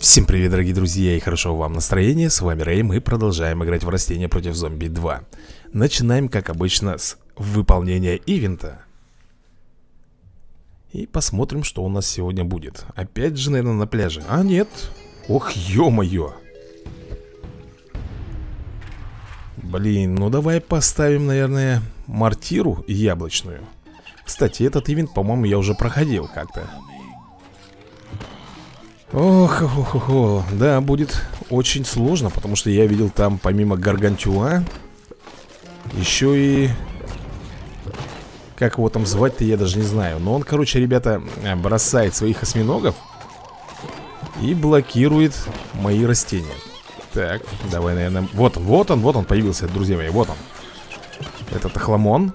Всем привет, дорогие друзья, и хорошего вам настроения. С вами Рэй, мы продолжаем играть в растения против зомби 2. Начинаем, как обычно, с выполнения ивента. И посмотрим, что у нас сегодня будет. Опять же, наверное, на пляже. А, нет. Ох, ё-моё. Блин, ну давай поставим, наверное, мортиру яблочную. Кстати, этот ивент, по-моему, я уже проходил как-то. Ох, ох, ох, ох, да, будет очень сложно, потому что я видел там помимо Гаргантюа еще и... Как его там звать-то, я даже не знаю. Но он, короче, ребята, бросает своих осьминогов и блокирует мои растения. Так, давай, наверное... Вот он, вот он, вот он появился, друзья мои, вот он. Этот охламон.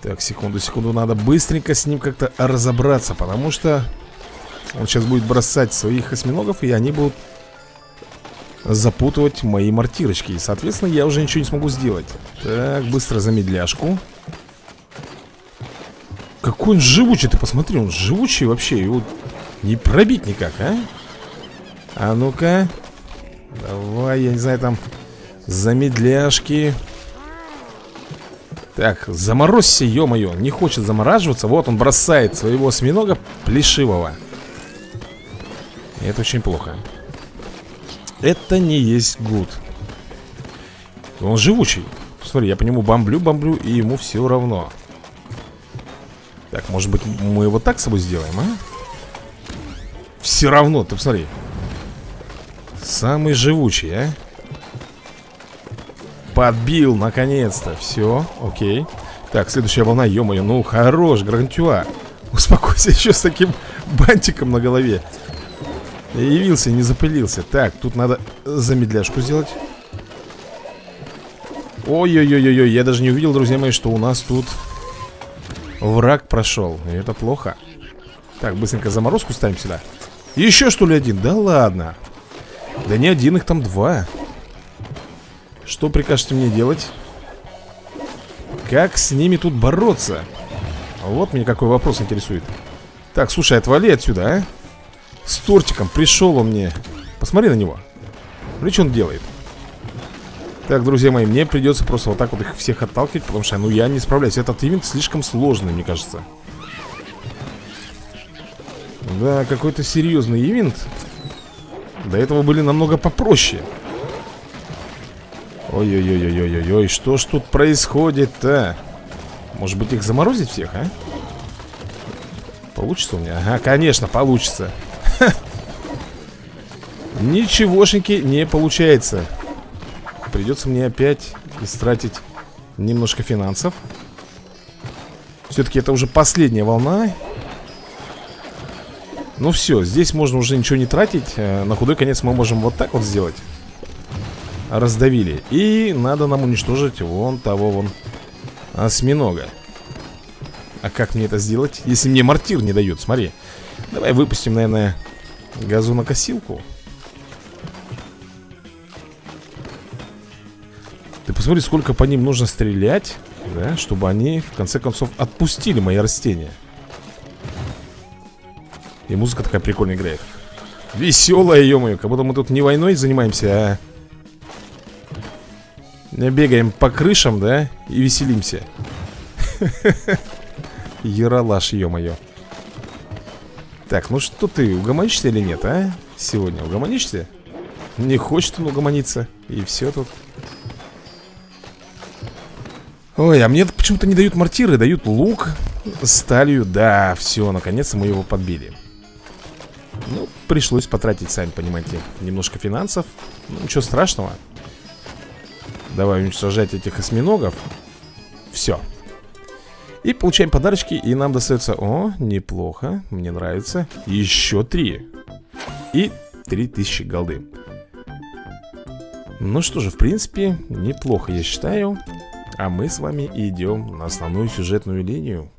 Так, секунду, секунду, надо быстренько с ним как-то разобраться, потому что он сейчас будет бросать своих осьминогов, и они будут запутывать мои мортирочки. И, соответственно, я уже ничего не смогу сделать. Так, быстро замедляшку. Какой он живучий, ты посмотри, он живучий вообще. Его не пробить никак, а? А ну-ка. Давай, я не знаю, там замедляшки. Так, заморозься, ё-моё Не хочет замораживаться Вот он бросает своего осьминога плешивого это очень плохо. Это не есть гуд. Он живучий. Смотри, я по нему бомблю, бомблю И ему все равно. Так, может быть мы его так с собой сделаем, а? Все равно, ты посмотри. Самый живучий, а? Подбил, наконец-то. Все, окей. Так, следующая волна, ё-моё, ну хорош, Грантюа. Успокойся еще с таким бантиком на голове Явился, не запылился. Так, тут надо замедляшку сделать. Ой-ой-ой-ой, я даже не увидел, друзья мои, что у нас тут Враг прошел. И это плохо. Так, быстренько заморозку ставим сюда. Еще что ли один? Да ладно. Да не один, их там два. Что прикажете мне делать? Как с ними тут бороться? Вот меня какой вопрос интересует. Так, слушай, отвали отсюда, а с тортиком Пришел он мне. Посмотри на него. Смотри, что он делает. Так, друзья мои, мне придется просто вот так вот их всех отталкивать Потому что, ну, я не справляюсь. Этот ивент слишком сложный, мне кажется. Да, какой-то серьезный ивент. До этого были намного попроще. Ой-ой-ой-ой-ой-ой Что ж тут происходит-то? Может быть их заморозить всех, а? Получится у меня? Ага, конечно, получится Ничегошеньки не получается. Придется мне опять истратить немножко финансов. Все-таки это уже последняя волна. Ну все, здесь можно уже ничего не тратить. Э, На худой конец мы можем вот так вот сделать. Раздавили. И надо нам уничтожить вон того вон осьминога. А как мне это сделать? Если мне мортир не дают, смотри. Давай выпустим, наверное, газонокосилку Ты посмотри, сколько по ним нужно стрелять Да, чтобы они, в конце концов, отпустили мои растения. И музыка такая прикольная играет. Веселая, ё-моё, как будто мы тут не войной занимаемся, а Бегаем по крышам, да, и веселимся. Яралаш, ё-моё Так, ну что ты, угомонишься или нет, а? Сегодня угомонишься? Не хочет он угомониться И все тут Ой, а мне почему-то не дают мортиры, дают лук сталью. Да, все, наконец-то мы его подбили. Ну, пришлось потратить, сами понимаете, немножко финансов. Ну, ничего страшного. Давай уничтожать этих осьминогов. Все. И получаем подарочки, и нам достается... О, неплохо, мне нравится. Еще три. И три тысячи голды. Ну что же, в принципе, неплохо, я считаю. А мы с вами идем на основную сюжетную линию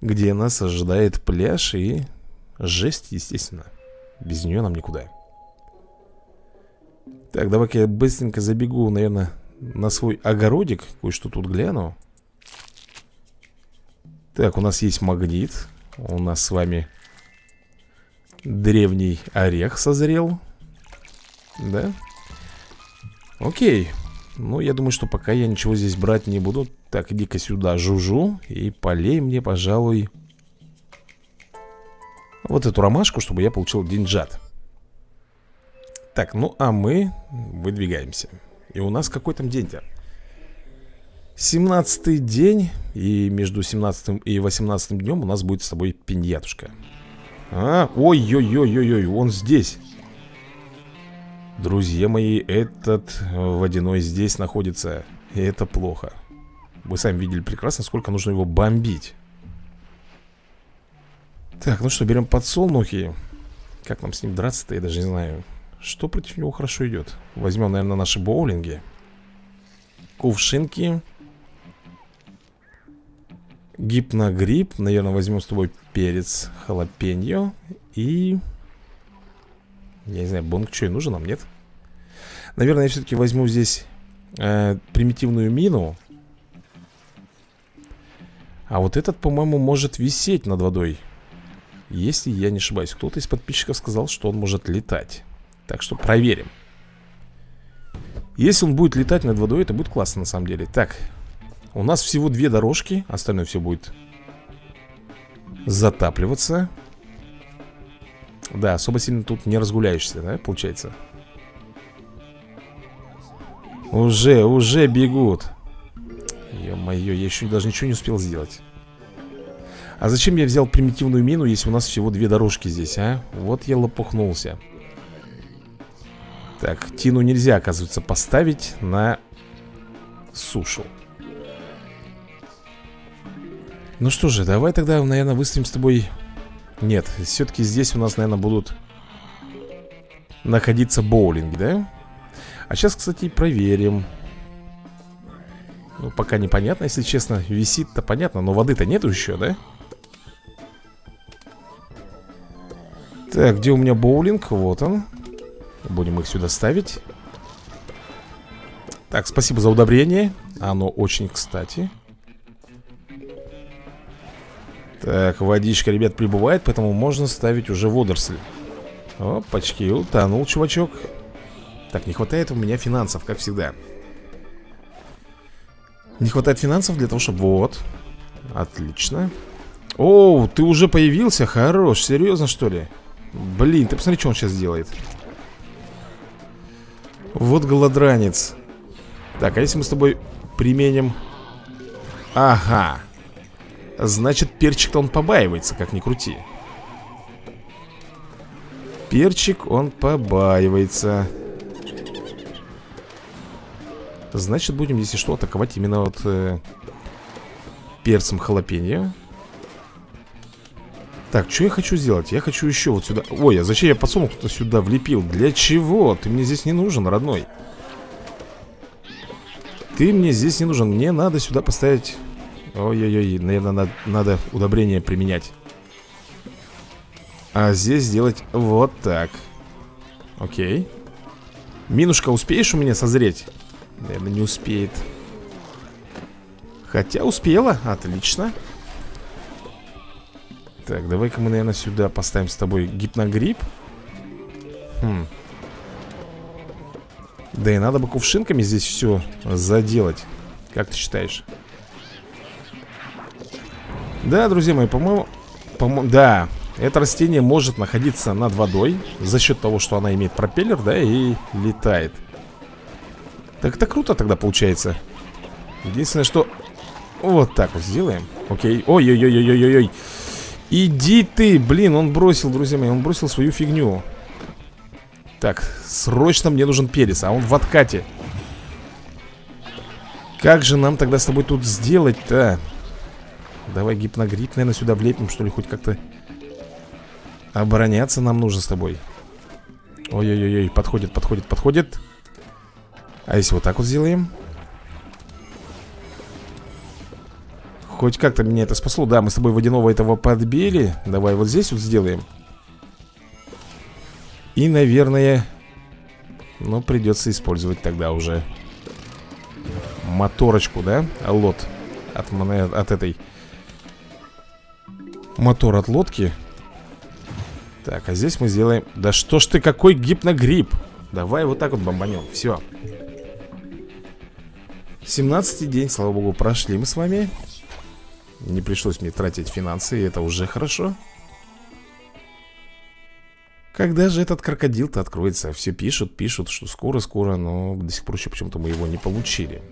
Где нас ожидает пляж и жесть, естественно Без нее нам никуда Так, давай-ка я быстренько забегу, наверное, на свой огородик Кое-что тут гляну Так, у нас есть магнит. У нас с вами Древний орех созрел. Да? Окей. Ну, я думаю, что пока я ничего здесь брать не буду. Так, иди-ка сюда, жужу И полей мне, пожалуй Вот эту ромашку, чтобы я получил деньжат. Так, ну а мы выдвигаемся. И у нас какой там день-то? 17 день И между 17 и 18 днем у нас будет с тобой пиньятушка. А, ой-ой-ой-ой-ой, он здесь. Друзья мои, этот водяной здесь находится И это плохо. Вы сами видели прекрасно, сколько нужно его бомбить. Так, ну что, берем подсолнухи Как нам с ним драться-то, я даже не знаю. Что против него хорошо идет? Возьмем, наверное, наши боулинги. Кувшинки Гипногрипп Наверное, возьмем с тобой перец халапеньо И... Я не знаю, бонг что, нужен нам, нет? Наверное, я все-таки возьму здесь э, примитивную мину. А вот этот, по-моему, может висеть над водой. Если я не ошибаюсь Кто-то из подписчиков сказал, что он может летать. Так что проверим. Если он будет летать над водой, это будет классно на самом деле. Так, у нас всего две дорожки Остальное все будет затапливаться. Да, особо сильно тут не разгуляешься, да, получается? Уже, уже бегут. Ё-моё, я еще даже ничего не успел сделать. А зачем я взял примитивную мину, если у нас всего две дорожки здесь, а? Вот я лопухнулся. Так, Тину нельзя, оказывается, поставить на сушу ну что же, давай тогда, наверное, выставим с тобой... Нет, все-таки здесь у нас, наверное, будут находиться боулинги, да? А сейчас, кстати, проверим. Ну, пока непонятно, если честно. Висит-то понятно, но воды-то нету еще, да? Так, где у меня боулинг? Вот он. Будем их сюда ставить. Так, спасибо за удобрение. Оно очень кстати. Так, водичка, ребят, прибывает, поэтому можно ставить уже водоросли. Опачки, утонул чувачок. Так, не хватает у меня финансов, как всегда. Не хватает финансов для того, чтобы... Вот. Отлично. Оу, ты уже появился? Хорош, серьезно, что ли? Блин, ты посмотри, что он сейчас делает. Вот голодранец. Так, а если мы с тобой применим... Ага. Значит, перчик-то он побаивается, как ни крути Перчик он побаивается Значит, будем, если что, атаковать именно вот э, перцем халапеньо Так, что я хочу сделать? Я хочу еще вот сюда Ой, а зачем я подсунул кто-то сюда влепил? Для чего? Ты мне здесь не нужен, родной Ты мне здесь не нужен Мне надо сюда поставить Ой-ой-ой, наверное, надо, надо удобрение применять. А здесь сделать вот так. Окей. Минушка, успеешь у меня созреть? Наверное, не успеет. Хотя успела, отлично. Так, давай-ка мы, наверное, сюда поставим с тобой гипногрипп. Хм. Да и надо бы кувшинками здесь все заделать Как ты считаешь? Да, друзья мои, по-моему... По да, это растение может находиться над водой За счет того, что она имеет пропеллер, да, и летает. Так это круто тогда получается. Единственное, что... Вот так вот сделаем. Окей, ой-ой-ой-ой-ой-ой. Иди ты, блин, он бросил, друзья мои Он бросил свою фигню. Так, срочно мне нужен перец А он в откате. Как же нам тогда с тобой тут сделать-то? Давай гипногрипп, наверное, сюда влепим, что ли, хоть как-то. Обороняться нам нужно с тобой. Ой-ой-ой, подходит, подходит, подходит. А если вот так вот сделаем? Хоть как-то меня это спасло. Да, мы с тобой водяного этого подбили. Давай вот здесь вот сделаем. И, наверное Ну, придется использовать тогда уже Моторочку, да? Лот От, от этой Мотор от лодки. Так, а здесь мы сделаем... Да что ж ты, какой гипногрипп? Давай вот так вот бомбанем, все 17 день, слава богу, прошли мы с вами. Не пришлось мне тратить финансы, и это уже хорошо. Когда же этот крокодил-то откроется? Все пишут, пишут, что скоро-скоро, но до сих пор еще почему-то мы его не получили.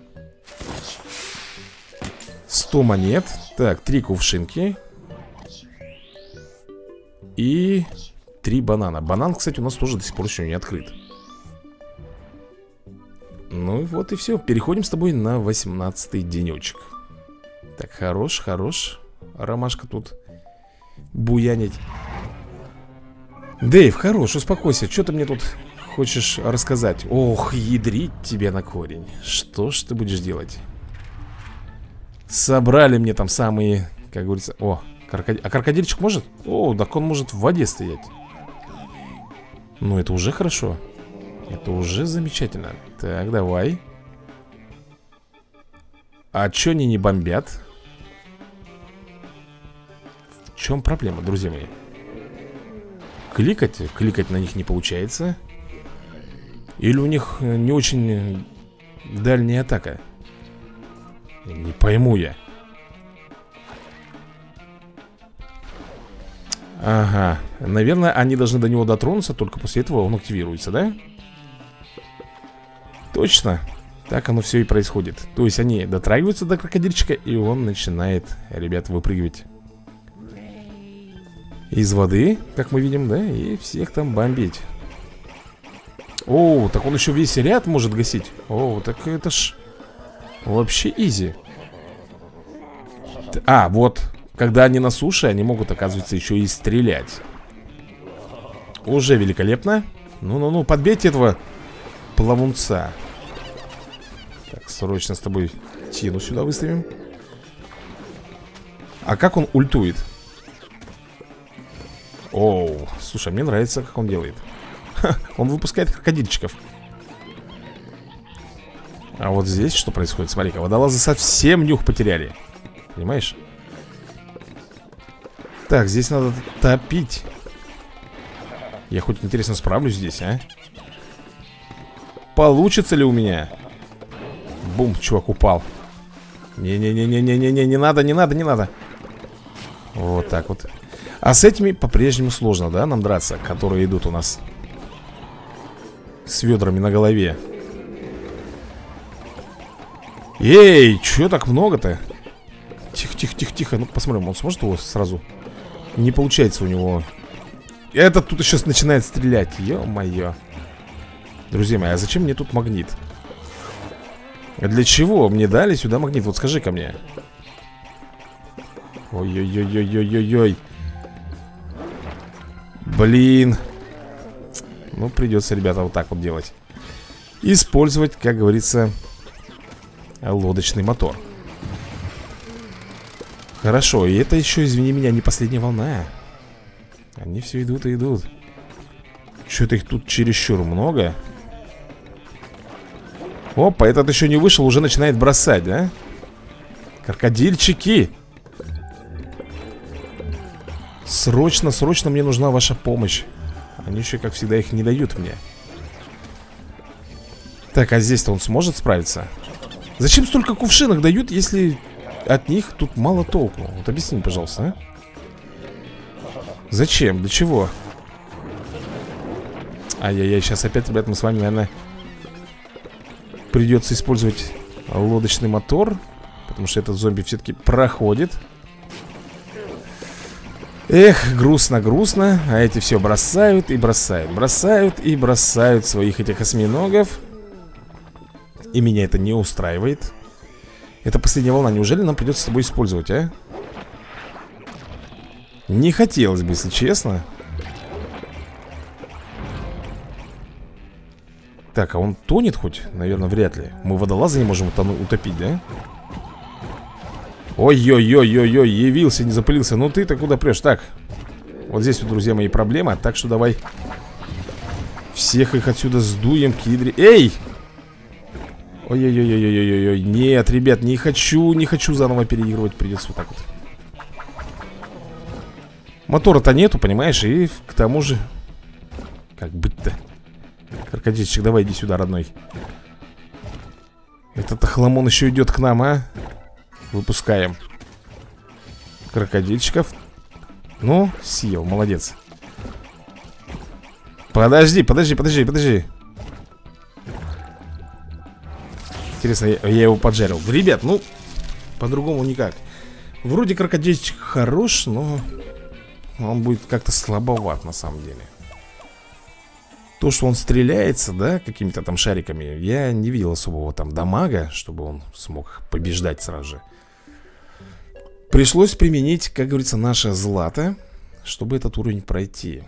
100 монет. Так, три кувшинки И три банана Банан, кстати, у нас тоже до сих пор еще не открыт ну вот и все. Переходим с тобой на 18-й денечек. Так, хорош, хорош. Ромашка тут буянить. Дэйв, хорош, успокойся. Что ты мне тут хочешь рассказать? Ох, ядрить тебя на корень. Что ж ты будешь делать? Собрали мне там самые, как говорится... О, крокодил. А крокодильчик может? О, так он может в воде стоять. Ну, это уже хорошо. Это уже замечательно Так, давай А чё они не бомбят? В чем проблема, друзья мои? Кликать? Кликать на них не получается Или у них не очень дальняя атака? Не пойму я Ага, наверное, они должны до него дотронуться Только после этого он активируется, да? Точно. Так оно все и происходит. То есть они дотрагиваются до крокодильчика, и он начинает, ребят, выпрыгивать из воды, как мы видим, да, и всех там бомбить. О, так он еще весь ряд может гасить. О, так это ж вообще изи. А, вот, когда они на суше, они могут, оказывается, еще и стрелять. Уже великолепно. Ну-ну-ну, подбейте этого плавунца. Так, срочно с тобой Тину сюда выставим А как он ультует? Оу, слушай, мне нравится, как он делает Ха, Он выпускает крокодильчиков А вот здесь что происходит? Смотри-ка, водолазы совсем нюх потеряли Понимаешь? Так, здесь надо топить Я хоть интересно справлюсь здесь, а? Получится ли у меня? Бум, чувак упал Не-не-не-не-не-не, не надо, не надо, не надо Вот так вот А с этими по-прежнему сложно, да, нам драться Которые идут у нас С ведрами на голове Эй, чё так много-то? Тихо-тихо-тихо-тихо Ну-ка посмотрим, он сможет его сразу Не получается у него. Этот тут сейчас начинает стрелять. Ё-моё. Друзья мои, а зачем мне тут магнит? Для чего мне дали сюда магнит? Вот скажи ко мне. Ой-ой-ой-ой-ой-ой-ой. Блин. Ну, придется, ребята, вот так вот делать. Использовать, как говорится Лодочный мотор Хорошо, и это еще, извини меня, не последняя волна. Они все идут и идут. Что-то их тут чересчур много. Опа, этот еще не вышел, уже начинает бросать, да? Крокодильчики! Срочно, срочно мне нужна ваша помощь. Они еще, как всегда, их не дают мне. Так, а здесь-то он сможет справиться? Зачем столько кувшинок дают, если от них тут мало толку? Вот объясни, пожалуйста, а? Зачем? Для чего? Ай-яй-яй, сейчас опять, ребят, мы с вами, наверное придется использовать лодочный мотор Потому что этот зомби все-таки проходит Эх, грустно-грустно А эти все бросают и бросают Бросают и бросают своих этих осьминогов И меня это не устраивает Это последняя волна Неужели нам придется с тобой использовать, а? Не хотелось бы, если честно Так, а он тонет хоть? Наверное, вряд ли Мы водолаза не можем утопить, да? Ой-ой-ой-ой-ой, явился, не запылился Ну ты-то куда прешь? Так, вот здесь, вот, друзья мои, проблема Так что давай Всех их отсюда сдуем к ядре Эй! Ой-ой-ой-ой-ой-ой Нет, ребят, не хочу, не хочу заново переигрывать Придется вот так вот. Мотора-то нету, понимаешь, и к тому же Как быть-то? Крокодильчик, давай иди сюда, родной. Этот охламон еще идет к нам, а? Выпускаем. Крокодильчиков. Ну, съел, молодец. Подожди, подожди, подожди, подожди Интересно, я, его поджарил. Ребят, ну, по-другому никак. Вроде крокодильчик хорош, но Он будет как-то слабоват на самом деле. То, что он стреляется, да, какими-то там шариками Я не видел особого там дамага Чтобы он смог побеждать сразу же. Пришлось применить, как говорится, наше злато Чтобы этот уровень пройти.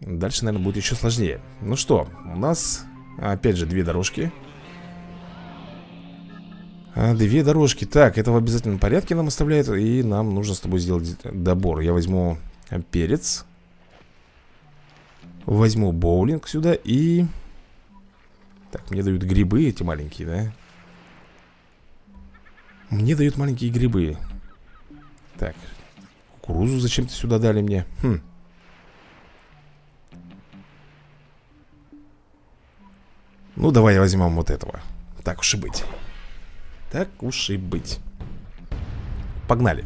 Дальше, наверное, будет еще сложнее. Ну что, у нас, опять же, две дорожки Две дорожки. Так, это в обязательном порядке нам оставляет И нам нужно с тобой сделать добор. Я возьму перец Возьму боулинг сюда и... Так, мне дают грибы эти маленькие, да? Мне дают маленькие грибы. Так, кукурузу зачем-то сюда дали мне. Хм. Ну, давай возьмем вот этого. Так уж и быть Так уж и быть. Погнали.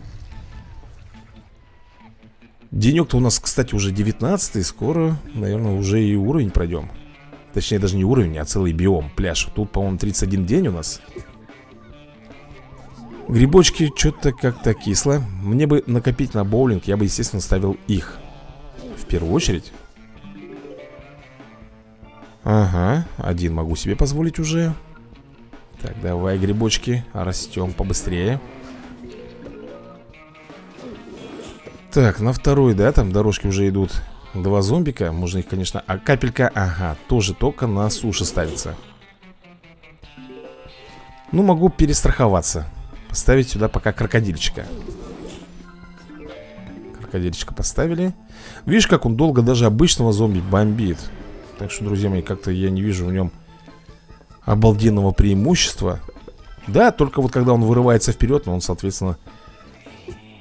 Денек-то у нас, кстати, уже 19 -й. Скоро, наверное, уже и уровень пройдем. Точнее, даже не уровень, а целый биом, пляж. Тут, по-моему, 31 день у нас. Грибочки что-то как-то кисло. Мне бы накопить на боулинг Я бы, естественно, ставил их. В первую очередь. Ага, один могу себе позволить уже Так, давай, грибочки Растем побыстрее. Так, на второй, да, там дорожки уже идут. Два зомбика, можно их, конечно А капелька, ага, тоже только на суше ставится. Ну, могу перестраховаться Поставить сюда пока крокодильчика. Крокодильчика поставили. Видишь, как он долго даже обычного зомби бомбит. Так что, друзья мои, как-то я не вижу в нем обалденного преимущества. Да, только вот когда он вырывается вперед, он, соответственно,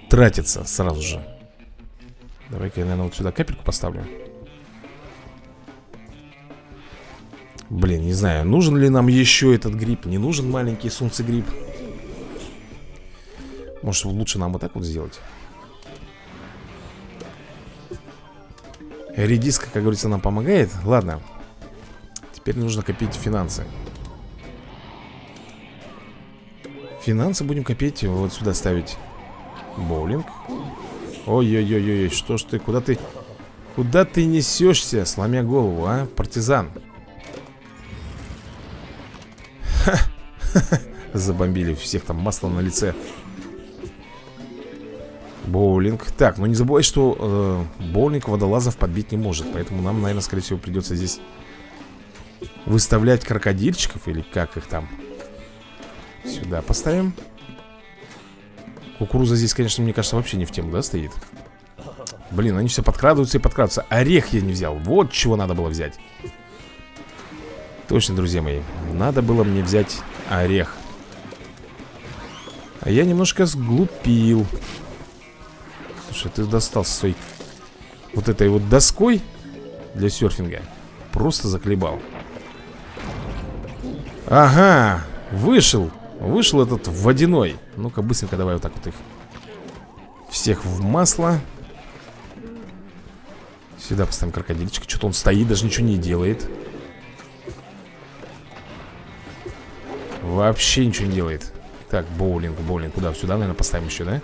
тратится сразу же. Давай-ка я, наверное, вот сюда капельку поставлю. Блин, не знаю, нужен ли нам еще этот гриб Не нужен маленький солнцегриб Может, лучше нам вот так вот сделать Редиска, как говорится, нам помогает Ладно Теперь нужно копить финансы Финансы будем копить Вот сюда ставить Боулинг. Ой-ой-ой-ой, что ж ты, куда ты Куда ты несешься, сломя голову, а, партизан? Ха, Забомбили всех там масло на лице. Боулинг. Так, но не забывай, что э, боулинг водолазов подбить не может Поэтому нам, наверное, скорее всего придется здесь Выставлять крокодильчиков Или как их там Сюда поставим Кукуруза здесь, конечно, мне кажется, вообще не в тему, да, стоит? Блин, они все подкрадываются и подкрадываются Орех я не взял, вот чего надо было взять Точно, друзья мои Надо было мне взять орех А я немножко сглупил Слушай, ты достал со своей вот этой вот доской для серфинга. Просто заколебал. Ага, вышел. Вышел этот водяной. Ну-ка, быстренько давай вот так вот их. Всех в масло. Сюда поставим крокодильчика. Что-то он стоит, даже ничего не делает. Вообще ничего не делает. Так, боулинг, боулинг. Куда? Сюда, наверное, поставим еще, да?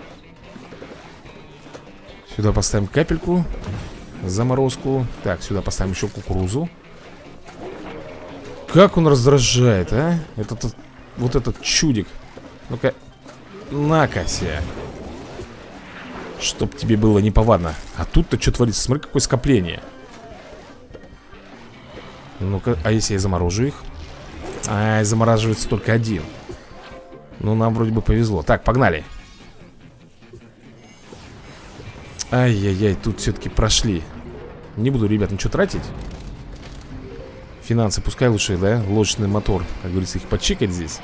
Сюда поставим капельку Заморозку Так, сюда поставим еще кукурузу Как он раздражает, а? Этот, вот этот чудик. Ну-ка На-ка Чтоб тебе было неповадно. А тут-то что творится? Смотри, какое скопление. Ну-ка, а если я заморожу их? А, замораживается только один. Ну, нам вроде бы повезло. Так, погнали. Ай-яй-яй, тут все-таки прошли. Не буду, ребят, ничего тратить Финансы, пускай лучше, да, лодочный мотор Как говорится, их подчикать здесь.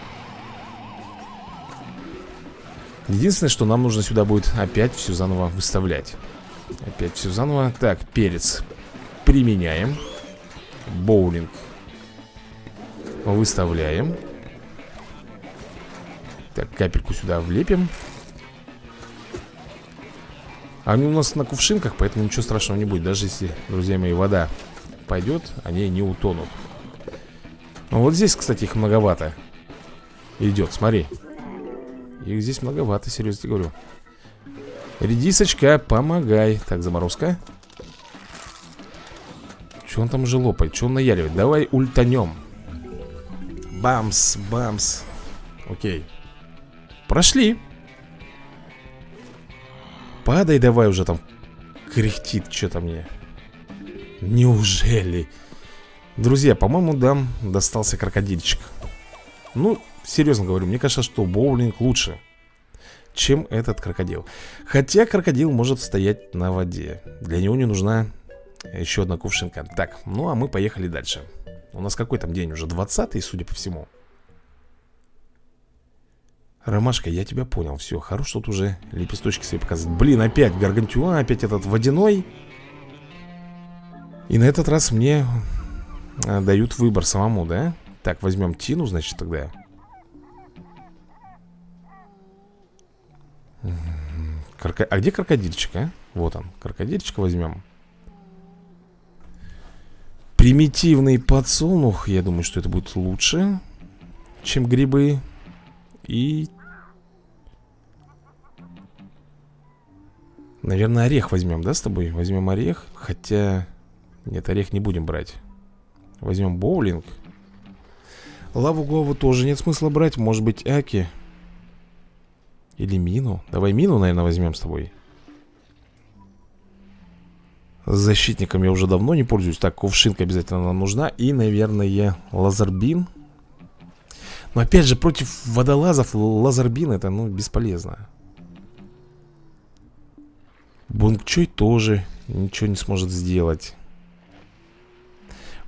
Единственное, что нам нужно сюда будет опять все заново выставлять. Опять все заново. Так, перец Применяем. Боулинг Выставляем. Так, капельку сюда влепим. Они у нас на кувшинках, поэтому ничего страшного не будет Даже если, друзья мои, вода пойдет, они не утонут. Ну, Вот здесь, кстати, их многовато Идет, смотри. Их здесь многовато, серьезно говорю. Редисочка, помогай. Так, заморозка. Че он там уже лопает? Че он наяривает? Давай ультанем. Бамс, бамс. Окей. Прошли. Падай давай уже там. Кряхтит что-то мне Неужели? Друзья, по-моему, дам достался крокодильчик. Ну, серьезно говорю, мне кажется, что боулинг лучше чем этот крокодил. Хотя крокодил может стоять на воде. Для него не нужна еще одна кувшинка. Так, ну а мы поехали дальше. У нас какой там день? Уже? 20 судя по всему. Ромашка, я тебя понял. Все, хорош тут уже лепесточки себе показывать. Блин, опять гаргантюа, опять этот водяной И на этот раз мне а, Дают выбор самому, да? Так, возьмем Тину, значит, тогда Кроко... А где крокодильчик, а? Вот он, крокодильчика возьмем Примитивный подсолнух Я думаю, что это будет лучше Чем грибы И Наверное, орех возьмем, да, с тобой? Возьмем орех Хотя... Нет, орех не будем брать. Возьмем боулинг. Лаву голову тоже нет смысла брать. Может быть, аки? Или мину? Давай мину, наверное, возьмем с тобой. Защитником я уже давно не пользуюсь. Так, кувшинка обязательно нам нужна. И, наверное, лазербин. Но опять же, против водолазов Лазербин это, ну, бесполезно. Бунгчой тоже ничего не сможет сделать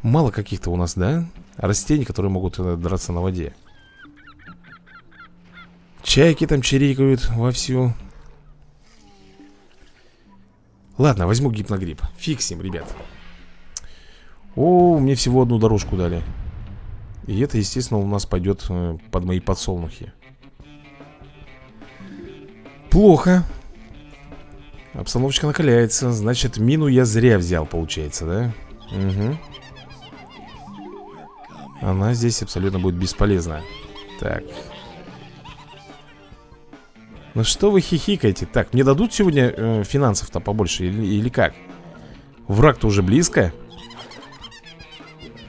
Мало каких-то у нас, да? Растений, которые могут э, драться на воде. Чайки там чирикают вовсю. Ладно, возьму гипногрипп Фиксим, ребят. О, мне всего одну дорожку дали. И это, естественно, у нас пойдет э, под мои подсолнухи. Плохо. Обстановочка накаляется Значит, мину я зря взял, получается, да? Угу Она здесь абсолютно будет бесполезна Так ну что вы хихикаете? Так, мне дадут сегодня э, финансов-то побольше или, или как? Враг-то уже близко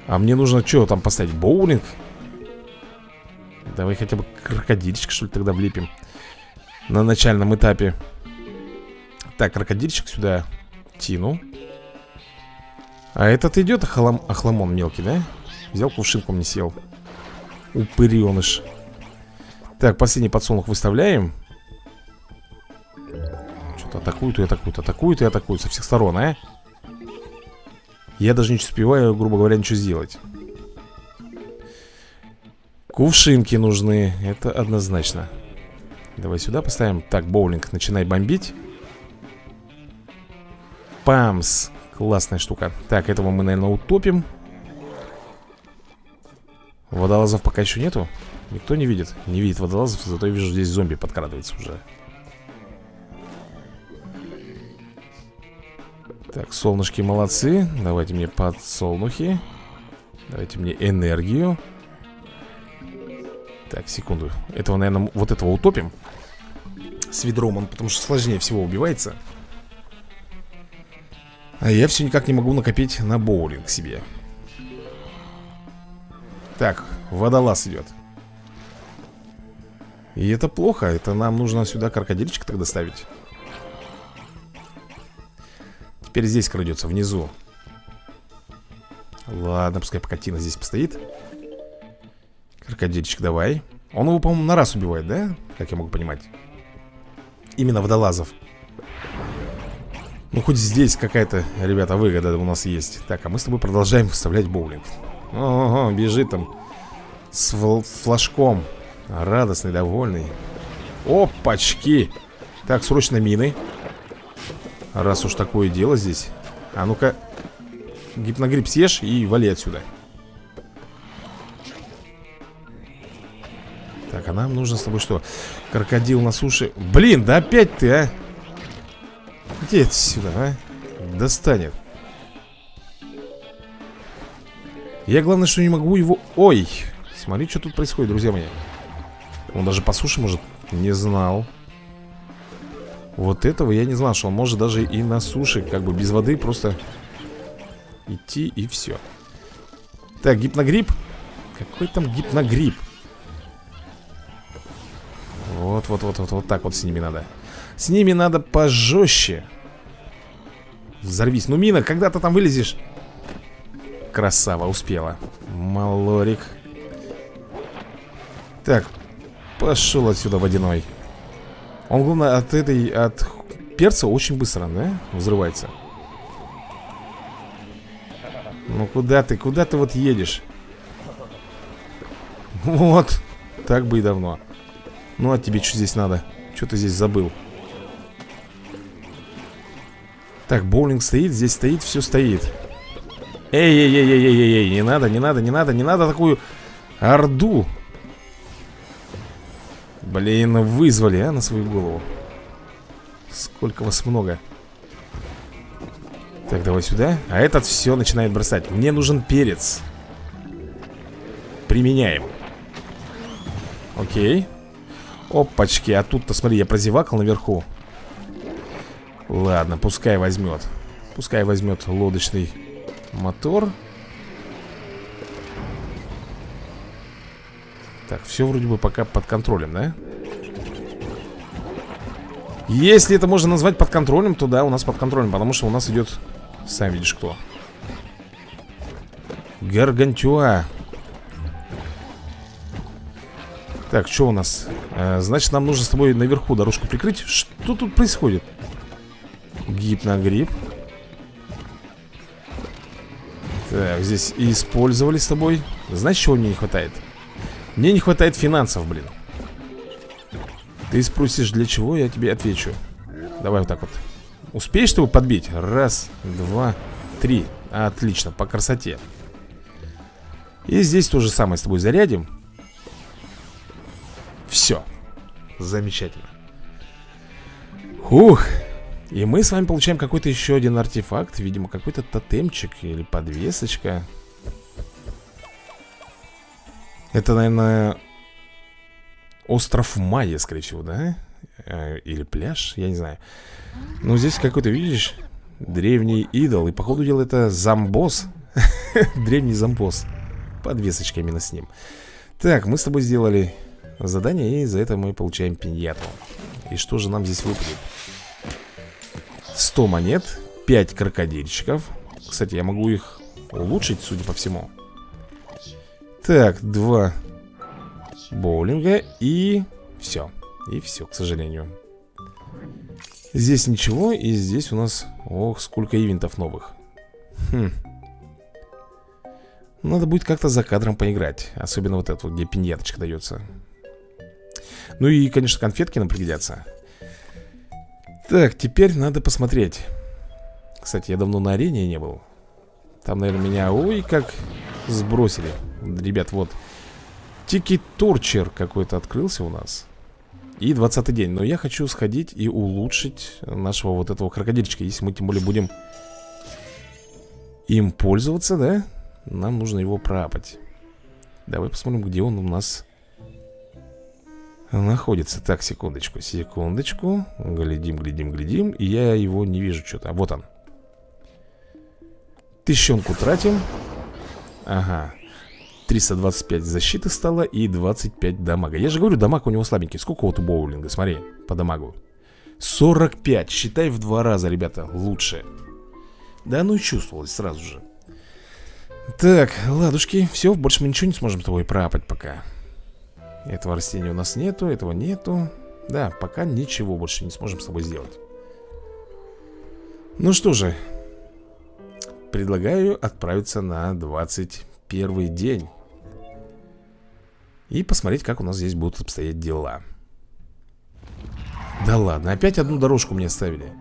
А мне нужно что там поставить? Боулинг? Давай хотя бы крокодильчик что ли тогда влепим На начальном этапе Так, крокодильчик сюда Тину А этот идет охлам... охламон мелкий, да? Взял кувшинку мне сел Упыреныш Так, последний подсолнух выставляем. Что-то атакуют и атакуют, атакуют и атакуют со всех сторон, а? Я даже не успеваю, грубо говоря, ничего сделать. Кувшинки нужны, это однозначно. Давай сюда поставим. Так, боулинг, начинай бомбить. Памс Классная штука. Так, этого мы, наверное, утопим Водолазов пока еще нету. Никто не видит. Не видит водолазов, зато я вижу, здесь зомби подкрадывается уже. Так, солнышки молодцы. Давайте мне подсолнухи. Давайте мне энергию. Так, секунду. Этого, наверное, вот этого утопим? С ведром он, потому что сложнее всего убивается. А я все никак не могу накопить на боулинг себе Так, водолаз идет. И это плохо Это нам нужно сюда крокодильчик тогда ставить. Теперь здесь крадется, внизу. Ладно, пускай пока Тина здесь постоит. Крокодильчик, давай. Он его, по-моему, на раз убивает, да? Как я могу понимать? Именно водолазов. Ну, хоть здесь какая-то, ребята, выгода у нас есть. Так, а мы с тобой продолжаем выставлять боулинг Ого, бежит там С флажком. Радостный, довольный. Опачки! Так, срочно мины. Раз уж такое дело здесь. А ну-ка Гипногрипп съешь и вали отсюда. Так, а нам нужно с тобой что? Крокодил на суше. Блин, да опять ты, а? Иди отсюда, а? Достанет Я главное, что не могу его... Ой, смотри, что тут происходит, друзья мои. Он даже по суше может. Не знал. Вот этого я не знал, что он может даже и на суше Как бы без воды просто Идти и все Так, гипногрипп. Какой там гипногрипп? Вот, вот, вот, вот, вот так вот с ними надо. С ними надо пожестче Взорвись. Ну, Мина, когда ты там вылезешь? Красава, успела Малорик Так, пошел отсюда водяной Он, главное, от этой, от перца очень быстро, да, взрывается ну куда ты, куда ты вот едешь? Вот, так бы и давно Ну а тебе что здесь надо? Что ты здесь забыл? Так, боулинг стоит, здесь стоит, все стоит Эй-эй-эй-эй-эй-эй, не надо, не надо, не надо, не надо такую орду. Блин, вызвали, а, на свою голову. Сколько вас много. Так, давай сюда. А этот все начинает бросать. Мне нужен перец. Применяем. Окей. Опачки, а тут-то, смотри, я прозевакал наверху. Ладно, пускай возьмет Пускай возьмет лодочный мотор Так, все вроде бы пока под контролем, да? Если это можно назвать под контролем, то да, у нас под контролем Потому что у нас идет сам видишь кто Гаргантюа Так, что у нас? А, значит, нам нужно с тобой наверху дорожку прикрыть Что тут происходит? Гипногрипп Так, здесь использовали с тобой. Знаешь, чего мне не хватает? Мне не хватает финансов, блин. Ты спросишь, для чего, я тебе отвечу? Давай вот так вот. Успеешь ты его подбить? Раз, два, три. Отлично, по красоте. И здесь то же самое с тобой зарядим. Все Замечательно. Ух И мы с вами получаем какой-то еще один артефакт Видимо, какой-то тотемчик или подвесочка Это, наверное Остров Майя, скорее всего, да? Э, или пляж, я не знаю ну, здесь какой-то, видишь, древний идол. И, походу дела, это замбос. Древний замбос. Подвесочка именно с ним. Так, мы с тобой сделали задание, и за это мы получаем пиньяту. И что же нам здесь выпадет? 100 монет, 5 крокодильчиков. Кстати, я могу их улучшить, судя по всему. Так, 2 боулинга и все. И все, к сожалению. Здесь ничего, и здесь у нас... Ох, сколько ивентов новых. Хм. Надо будет как-то за кадром поиграть. Особенно вот это, где пиньяточка дается. Ну и, конечно, конфетки нам пригодятся. Так, теперь надо посмотреть. Кстати, я давно на арене не был. Там, наверное, меня... Ой, как сбросили. Ребят, вот. Тики-торчер какой-то открылся у нас. И 20 день Но я хочу сходить и улучшить нашего вот этого крокодильчика Если мы тем более будем им пользоваться, да? Нам нужно его пропать Давай посмотрим, где он у нас находится. Так, секундочку, секундочку. Глядим, глядим, глядим. И я его не вижу что-то Вот он. Тыщенку тратим. Ага. 325 защиты стало и 25 дамага. Я же говорю, дамаг у него слабенький. Сколько вот у боулинга, смотри, по дамагу. 45, считай в два раза, ребята, лучше. Да ну и чувствовалось сразу же. Так, ладушки, все, больше мы ничего не сможем с тобой пропать пока Этого растения у нас нету, этого нету. Да, пока ничего больше не сможем с тобой сделать. Ну что же Предлагаю отправиться на 21 день и посмотреть, как у нас здесь будут обстоять дела. Да ладно, опять одну дорожку мне оставили.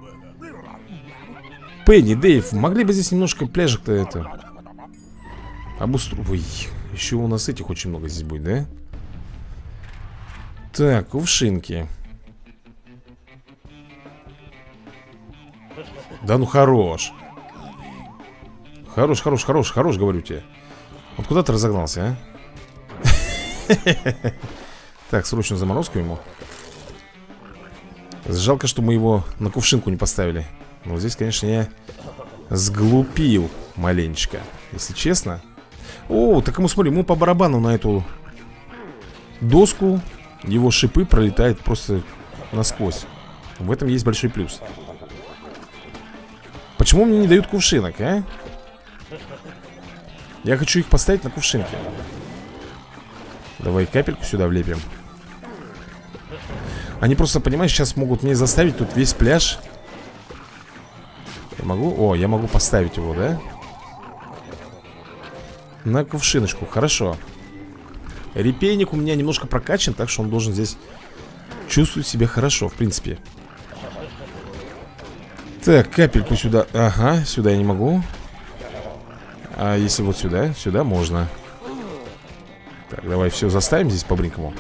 Пенни, Дэйв, могли бы здесь немножко пляжик-то это... Обустру... Ой, еще у нас этих очень много здесь будет, да? Так, кувшинки. Да ну хорош. Хорош, хорош, хорош, хорош, говорю тебе. Вот куда ты разогнался, а? Так, срочно заморозку ему. Жалко, что мы его на кувшинку не поставили. Но здесь, конечно, я сглупил маленечко. Если честно. О, так ему смотри, ему по барабану на эту доску его шипы пролетают просто насквозь. В этом есть большой плюс. Почему мне не дают кувшинок, а? Я хочу их поставить на кувшинки. Давай капельку сюда влепим. Они просто, понимаешь, сейчас могут мне заставить тут весь пляж Я могу? О, я могу поставить его, да? На кувшиночку, хорошо Репейник у меня немножко прокачан Так что он должен здесь чувствовать себя хорошо, в принципе. Так, капельку сюда. Ага, сюда я не могу. А если вот сюда? Сюда можно. Так, давай все заставим здесь по-бринкому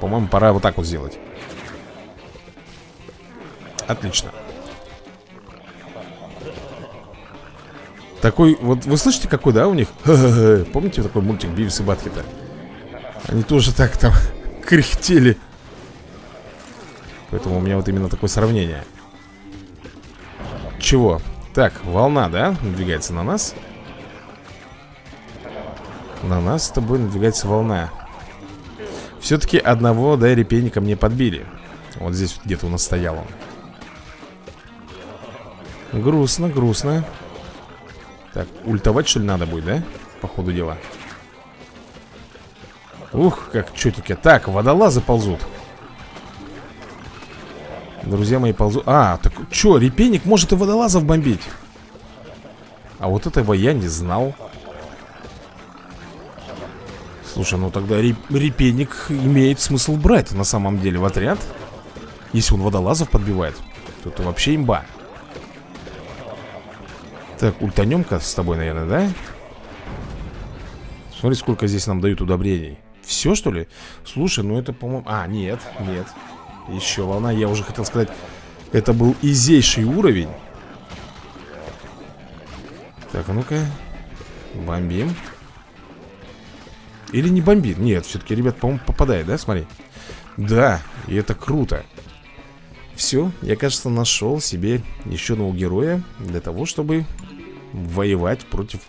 По-моему, пора вот так вот сделать. Отлично. Такой, вот вы слышите, какой, да, у них? Помните такой мультик Бивис и Батхита? Они тоже так там кряхтели Поэтому у меня вот именно такое сравнение Чего? Так, волна, да? Надвигается на нас На нас с тобой надвигается волна Все-таки одного, да, репейника мне подбили Вот здесь где-то у нас стоял он Грустно, грустно Так, ультовать что ли надо будет, да? По ходу дела Ух, как четенько Так, водолазы ползут. Друзья мои ползут А, так что, репейник может и водолазов бомбить? А вот этого я не знал. Слушай, ну тогда репейник имеет смысл брать на самом деле в отряд. Если он водолазов подбивает То это вообще имба. Так, ультанем-ка с тобой, наверное, да? Смотри, сколько здесь нам дают удобрений Все, что ли? Слушай, ну это, по-моему... А, нет, нет Еще волна, я уже хотел сказать Это был изейший уровень Так, а ну-ка Бомбим Или не бомбит? Нет, все-таки, ребят, по-моему, попадает, да? Смотри Да, и это круто все, я, кажется, нашел себе еще одного героя Для того, чтобы воевать против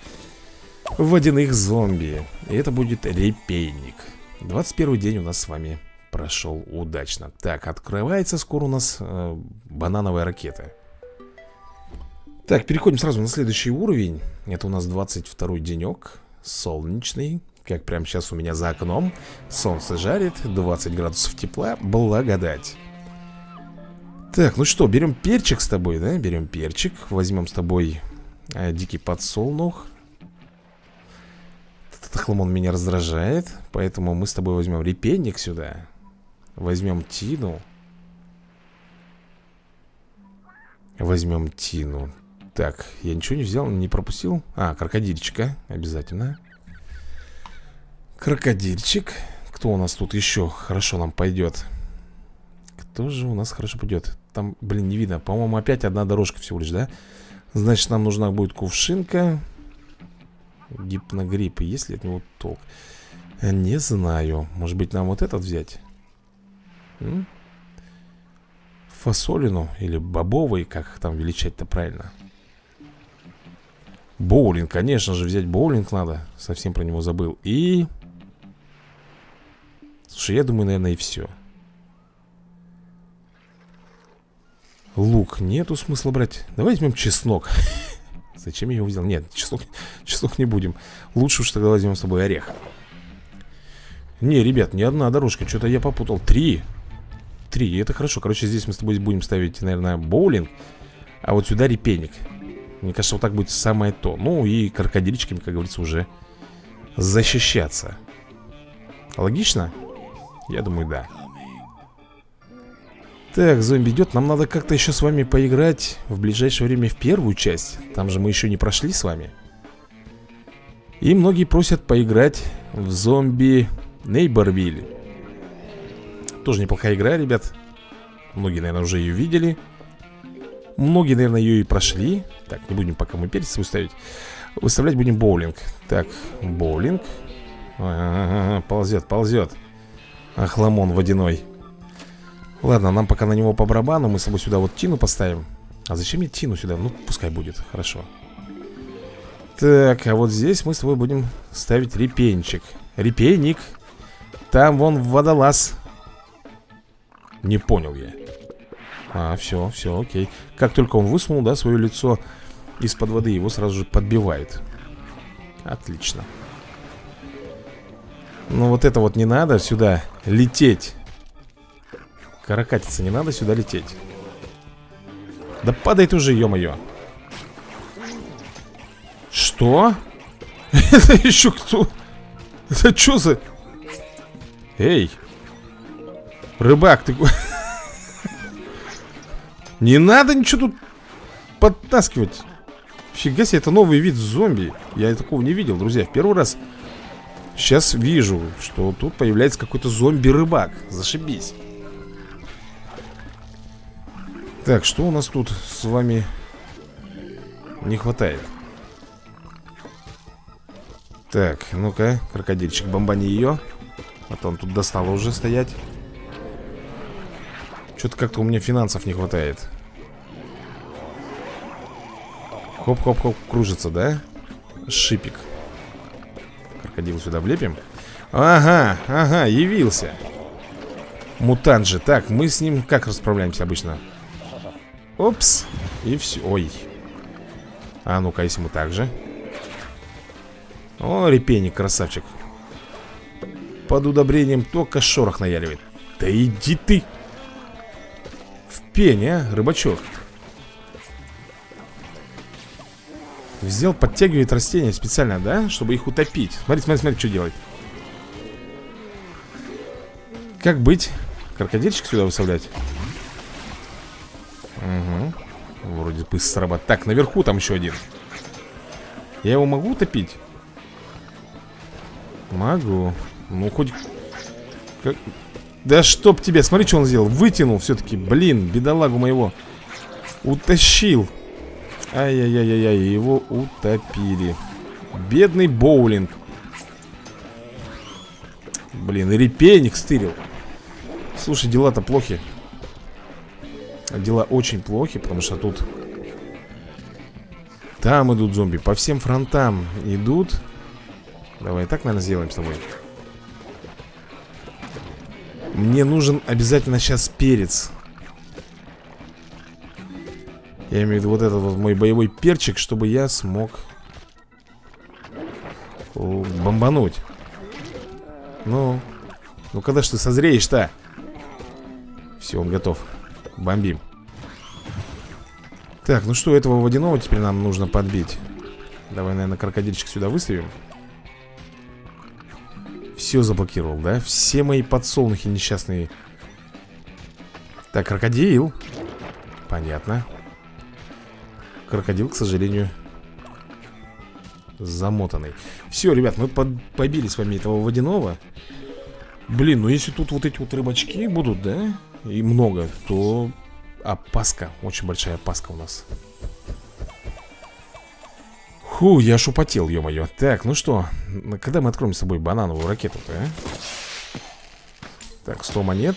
водяных зомби. И это будет репейник 21 день у нас с вами прошел удачно. Так, открывается скоро у нас э, банановая ракета. Так, переходим сразу на следующий уровень. Это у нас 22 денек. Солнечный. Как прямо сейчас у меня за окном. Солнце жарит, 20 градусов тепла. Благодать. Так, ну что, берем перчик с тобой, да? Берем перчик, возьмем с тобой а, дикий подсолнух Этот хламон меня раздражает Поэтому мы с тобой возьмем репейник сюда. Возьмем тину. Возьмем тину. Так, я ничего не взял, не пропустил. А, крокодильчика, обязательно. Крокодильчик. Кто у нас тут еще хорошо нам пойдет? Кто же у нас хорошо пойдет? Там, блин, не видно. По-моему, опять одна дорожка всего лишь, да? Значит, нам нужна будет кувшинка Гипногрипп Есть ли от него толк? Не знаю Может быть, нам вот этот взять? М? Фасолину Или бобовый Как там величать-то правильно? Боулинг, конечно же, взять боулинг надо Совсем про него забыл И... Слушай, я думаю, наверное, и все Лук нету смысла брать Давай возьмем чеснок Зачем я его взял? Нет, чеснок, чеснок не будем. Лучше уж тогда возьмем с собой орех. Не, ребят, не одна дорожка Что-то я попутал. Три. Три, это хорошо. Короче, здесь мы с тобой будем ставить, наверное, боулинг А вот сюда репейник. Мне кажется, вот так будет самое то. Ну и крокодильчиками, как говорится, уже Защищаться. Логично? Я думаю, да Так, зомби идет Нам надо как-то еще с вами поиграть В ближайшее время в первую часть. Там же мы еще не прошли с вами. И многие просят поиграть В зомби Нейборвиль. Тоже неплохая игра, ребят. Многие, наверное, уже ее видели. Многие, наверное, ее и прошли. Так, не будем пока мы перец выставить. Выставлять будем боулинг. Так, боулинг. А -а -а, Ползет, ползет Охламон водяной Ладно, нам пока на него по барабану Мы с собой сюда вот тину поставим. А зачем мне тину сюда? Ну, пускай будет, хорошо. Так, а вот здесь мы с тобой будем ставить репейнчик. Репейник. Там вон водолаз. Не понял я. А, все, все, окей. Как только он высунул, да, свое лицо из-под воды Его сразу же подбивает. Отлично. Ну вот это вот не надо сюда лететь Каракатица, не надо сюда лететь. Да падает уже, ё-моё. Что? Это еще кто? Это что за... Эй! Рыбак, ты... Не надо ничего тут подтаскивать. Фига себе, это новый вид зомби. Я такого не видел, друзья. В первый раз сейчас вижу, что тут появляется какой-то зомби-рыбак. Зашибись так, что у нас тут с вами не хватает? Так, ну-ка, крокодильчик, бомбани ее А то он тут достало уже стоять Что-то как-то у меня финансов не хватает Хоп-хоп-хоп, кружится, да? Шипик Крокодил сюда влепим Ага, ага, явился Мутант же Так, мы с ним как расправляемся обычно? Опс. И все. Ой. А ну-ка, если мы так же. О, репейник, красавчик. Под удобрением только шорох наяривает. Да иди ты. В пене, а, рыбачок. Взял, подтягивает растения специально, да? Чтобы их утопить. Смотри, смотри, смотри, что делает. Как быть? Крокодильчик сюда выставлять? Угу. Вроде бы срабатывает. Так, наверху там еще один. Я его могу утопить? Могу. Ну, хоть... Как... Да чтоб тебе, смотри, что он сделал Вытянул все-таки, блин, бедолагу моего Утащил Ай-яй-яй-яй, его утопили Бедный боулинг Блин, репейник стырил Слушай, дела-то плохи дела очень плохи, потому что тут Там идут зомби, по всем фронтам идут. Давай так, наверное, сделаем с тобой. Мне нужен обязательно сейчас перец. Я имею в виду вот этот вот мой боевой перчик, чтобы я смог Бомбануть. Ну Ну когда ж ты созреешь-то? Все, он готов Бомбим. Так, ну что, этого водяного теперь нам нужно подбить. Давай, наверное, крокодильчик сюда выставим. Все заблокировал, да? Все мои подсолнухи несчастные. Так, крокодил. Понятно. Крокодил, к сожалению Замотанный. Все, ребят, мы под... побили с вами этого водяного. Блин, ну если тут вот эти вот рыбачки будут, да? И много, то опаска, очень большая опаска у нас. Фу, я шупотел, ё-моё. Так, ну что, когда мы откроем с собой банановую ракету-то, а? Так, 100 монет.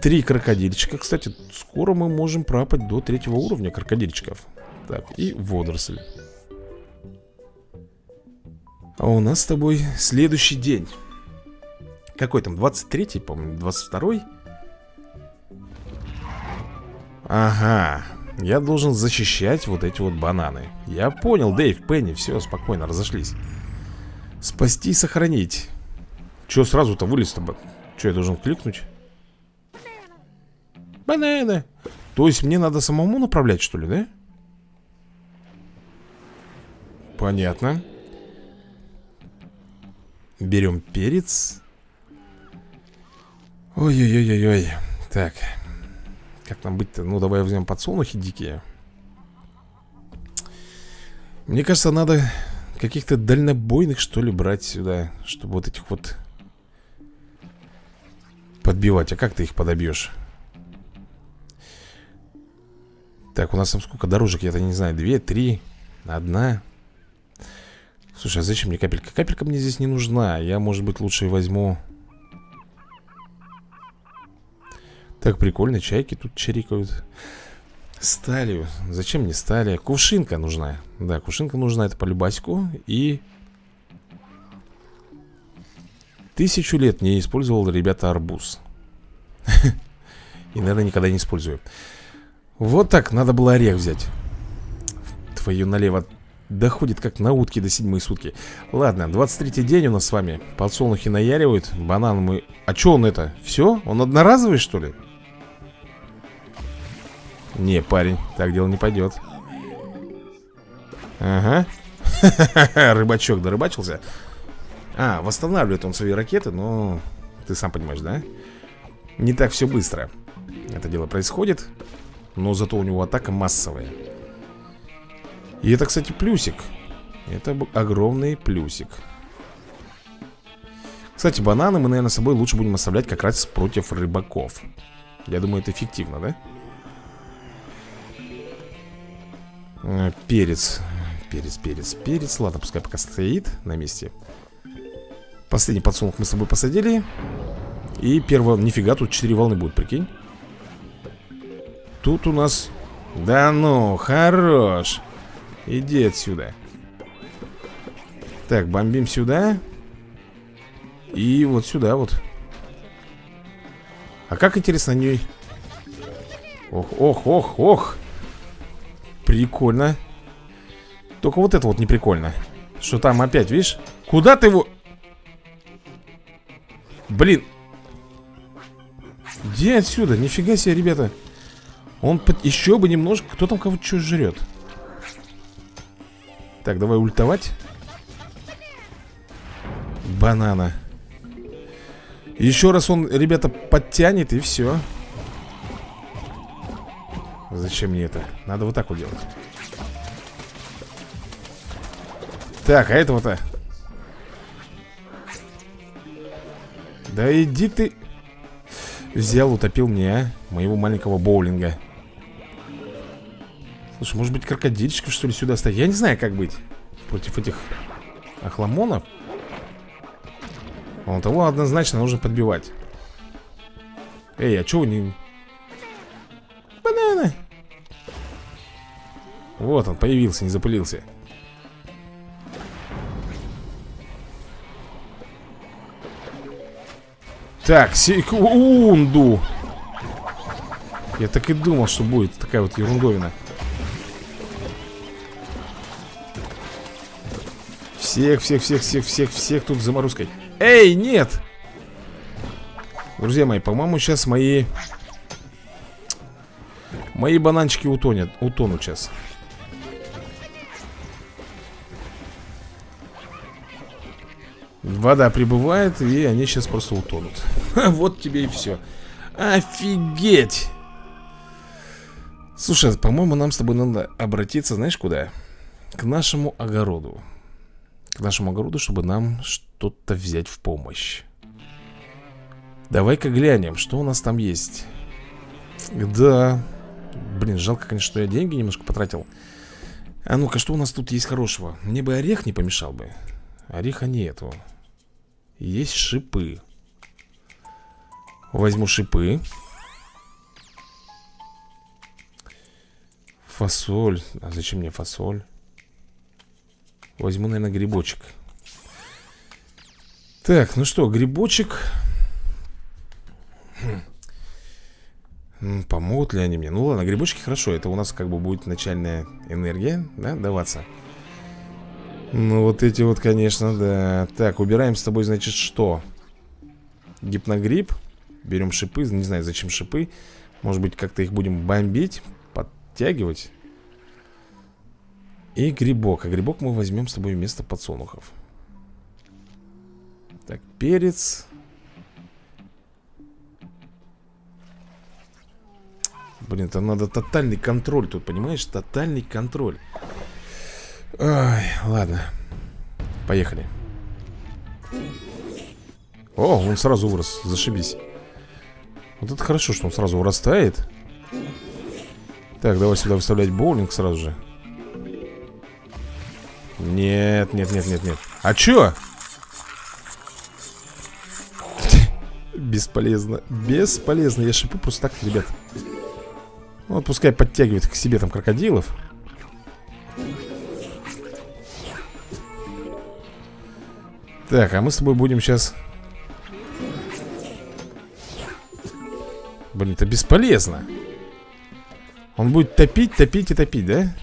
Три крокодильчика. Кстати, скоро мы можем пропать до третьего уровня крокодильчиков. Так, и водоросль. А у нас с тобой следующий день. Какой там, 23-й, по-моему, 22-й? Ага, я должен защищать вот эти вот бананы. Я понял, Дэйв, Пенни, все, спокойно, разошлись. Спасти и сохранить. Че сразу-то вылез-то? Че, я должен кликнуть? Бананы. То есть мне надо самому направлять, что ли, да? Понятно. Берем перец. Ой-ой-ой-ой-ой. Так Как нам быть-то? Ну, давай возьмем подсолнухи дикие Мне кажется, надо каких-то дальнобойных, что ли, брать сюда Чтобы вот этих вот Подбивать А как ты их подобьешь? Так, у нас там сколько дорожек, я-то не знаю Две, три, одна Слушай, а зачем мне капелька? Капелька мне здесь не нужна Я, может быть, лучше возьму Так, прикольно, чайки тут чирикают. Сталью Зачем мне стали? Кувшинка нужна. Да, кувшинка нужна, это по любаську И Тысячу лет не использовал, ребята, арбуз. И, наверное, никогда не использую. Вот так, надо было орех взять. Твою налево. Доходит как на утки до седьмой сутки. Ладно, 23 день у нас с вами. Подсолнухи наяривают Банан мы... А что он это? Все? Он одноразовый, что ли? Не, парень, так дело не пойдет. Ага. Рыбачок дорыбачился. А, восстанавливает он свои ракеты, но Ты сам понимаешь, да? Не так все быстро Это дело происходит Но зато у него атака массовая. И это, кстати, плюсик. Это огромный плюсик. Кстати, бананы мы, наверное, с собой лучше будем оставлять как раз против рыбаков. Я думаю, это эффективно, да? Перец. Перец, перец, перец. Ладно, пускай пока стоит на месте. Последний подсолнух мы с тобой посадили. И первого, нифига, тут 4 волны будет, прикинь. Тут у нас Да ну, хорош. Иди отсюда. Так, бомбим сюда. И вот сюда вот. А как интересно они Ох, ох, ох, ох Прикольно Только вот это вот не прикольно Что там опять, видишь? Куда ты его... Блин Где отсюда? Нифига себе, ребята Он под... еще бы немножко Кто там кого-то что жрет? Так, давай ультовать Банана Еще раз он, ребята, подтянет и все Зачем мне это? Надо вот так вот делать. Так, а этого-то? Да иди ты. Взял, утопил мне, а Моего маленького боулинга. Слушай, может быть крокодильчиков что ли сюда ставить? Я не знаю, как быть Против этих охламонов. Вон того однозначно нужно подбивать. Эй, а чего не... вот он, появился, не запылился. Так, секунду. Я так и думал, что будет такая вот ерундовина. Всех, всех, всех, всех, всех, всех тут заморозкой. Эй, нет! Друзья мои, по-моему, сейчас мои Мои бананчики утонят, утонут сейчас Вода прибывает, и они сейчас просто утонут. Вот тебе и все Офигеть! Слушай, по-моему, нам с тобой надо обратиться, знаешь, куда? К нашему огороду. К нашему огороду, чтобы нам что-то взять в помощь. Давай-ка глянем, что у нас там есть. Да. Блин, жалко, конечно, что я деньги немножко потратил. А ну-ка, что у нас тут есть хорошего? Мне бы орех не помешал бы. Ореха нету есть шипы Возьму шипы Фасоль А зачем мне фасоль? Возьму, наверное, грибочек Так, ну что, грибочек хм. Помогут ли они мне? Ну ладно, грибочки хорошо Это у нас как бы будет начальная энергия Да, даваться ну вот эти вот, конечно, да. Так, убираем с тобой, значит, что? Гипногрипп. Берем шипы, не знаю, зачем шипы. Может быть, как-то их будем бомбить Подтягивать. И грибок. А грибок мы возьмем с тобой вместо подсолнухов. Так, перец. Блин, это надо тотальный контроль тут, понимаешь? Тотальный контроль Ой, ладно. Поехали. О, он сразу вырос, зашибись. Вот это хорошо, что он сразу вырастает. Так, давай сюда выставлять боулинг сразу же. Нет, нет, нет, нет, нет. А чё? Бесполезно Бесполезно, я шипу просто так, ребят. Ну, вот пускай подтягивает к себе там крокодилов Так, а мы с тобой будем сейчас Блин, это бесполезно Он будет топить, топить и топить, да?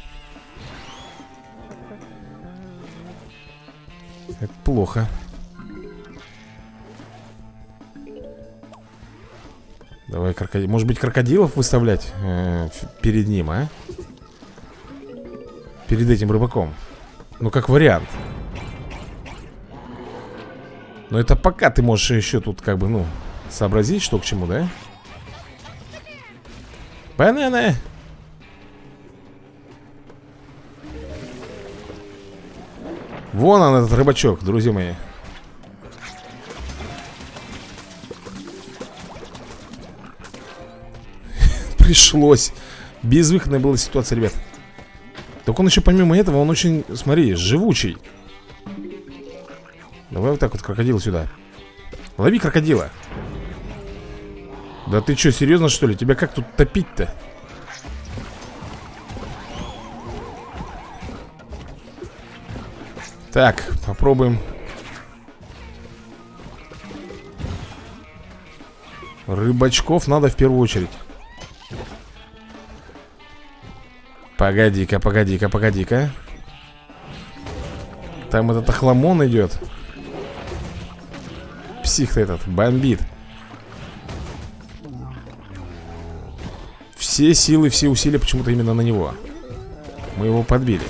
Это плохо Давай крокодил. Может быть, крокодилов выставлять э, перед ним, а? Перед этим рыбаком. Ну, как вариант. Но это пока ты можешь еще тут как бы, ну, сообразить, что к чему, да? Бананы! Вон он, этот рыбачок, друзья мои. Пришлось. Безвыходная была ситуация, ребят. Так он еще помимо этого, он очень, смотри, живучий. Давай вот так вот крокодил сюда. Лови крокодила. Да ты что, серьезно что ли? Тебя как тут топить-то? Так, попробуем. Рыбачков надо в первую очередь. Погоди-ка, погоди-ка, погоди-ка. Там этот охламон идет псих-то этот бомбит. Все силы, все усилия почему-то именно на него. Мы его подбили.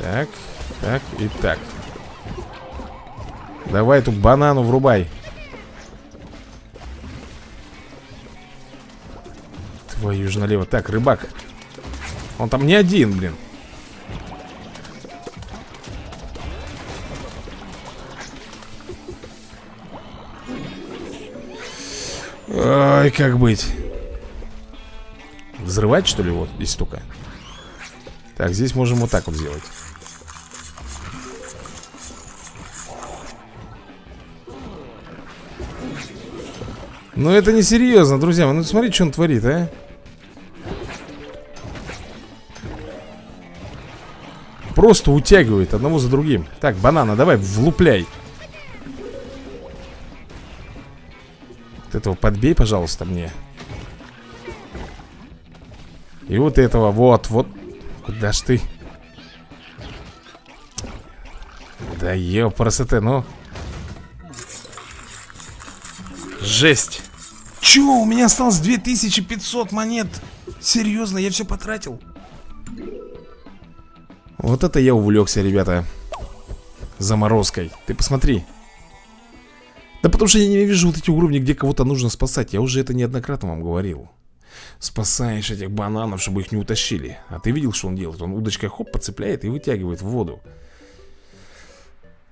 Так, так и так. Давай эту банану врубай. Твою же налево. Так, рыбак. Он там не один, блин Ой, как быть? Взрывать, что ли, вот здесь только? Так, здесь можем вот так вот сделать. Ну это не серьезно, друзья. Ну смотрите, что он творит, а? Просто утягивает одного за другим. Так, банана, давай, влупляй этого подбей, пожалуйста, мне. И вот этого, вот, вот. Куда ж ты? Да ёпрасоте, ну. Жесть. Чё, у меня осталось 2500 монет? Серьезно, я все потратил. Вот это я увлекся, ребята Заморозкой. Ты посмотри да потому что я не вижу вот эти уровни, где кого-то нужно спасать. Я уже это неоднократно вам говорил. Спасаешь этих бананов, чтобы их не утащили. А ты видел, что он делает? Он удочкой хоп, подцепляет и вытягивает в воду.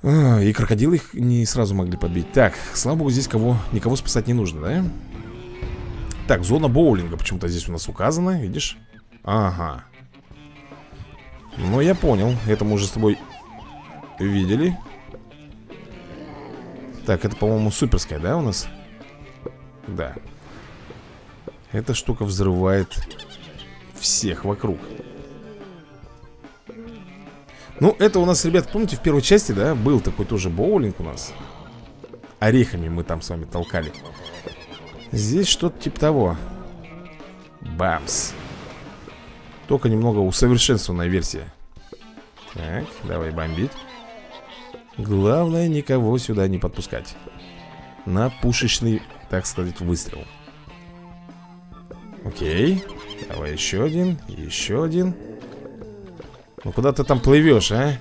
А, И крокодилы их не сразу могли подбить. Так, слава богу, здесь кого, никого спасать не нужно, да? Так, зона боулинга почему-то здесь у нас указана, видишь? Ага. Ну, я понял, это мы уже с тобой видели так, это, по-моему, суперская, да, у нас? Да. Эта штука взрывает всех вокруг. Ну, это у нас, ребят, помните, в первой части, да, был такой тоже боулинг у нас? Орехами мы там с вами толкали. Здесь что-то типа того. Бамс. Только немного усовершенствованная версия. Так, давай бомбить Главное никого сюда не подпускать. На пушечный, так сказать, выстрел. Окей. Давай еще один, еще один. Ну куда ты там плывешь, а?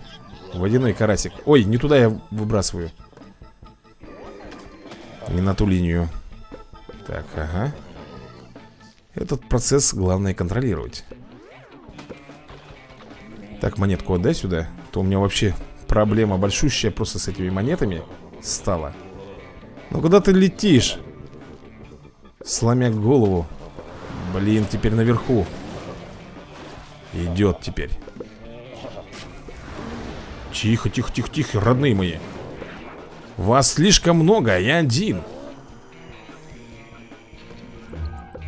Водяной карасик. Ой, не туда я выбрасываю. Не на ту линию. Так, ага. Этот процесс главное контролировать. Так, монетку отдай сюда То у меня вообще проблема большущая просто с этими монетами стала. Ну куда ты летишь? Сломя голову. Блин, теперь наверху. Идет теперь. Тихо, тихо, тихо, тихо, родные мои. Вас слишком много, а я один.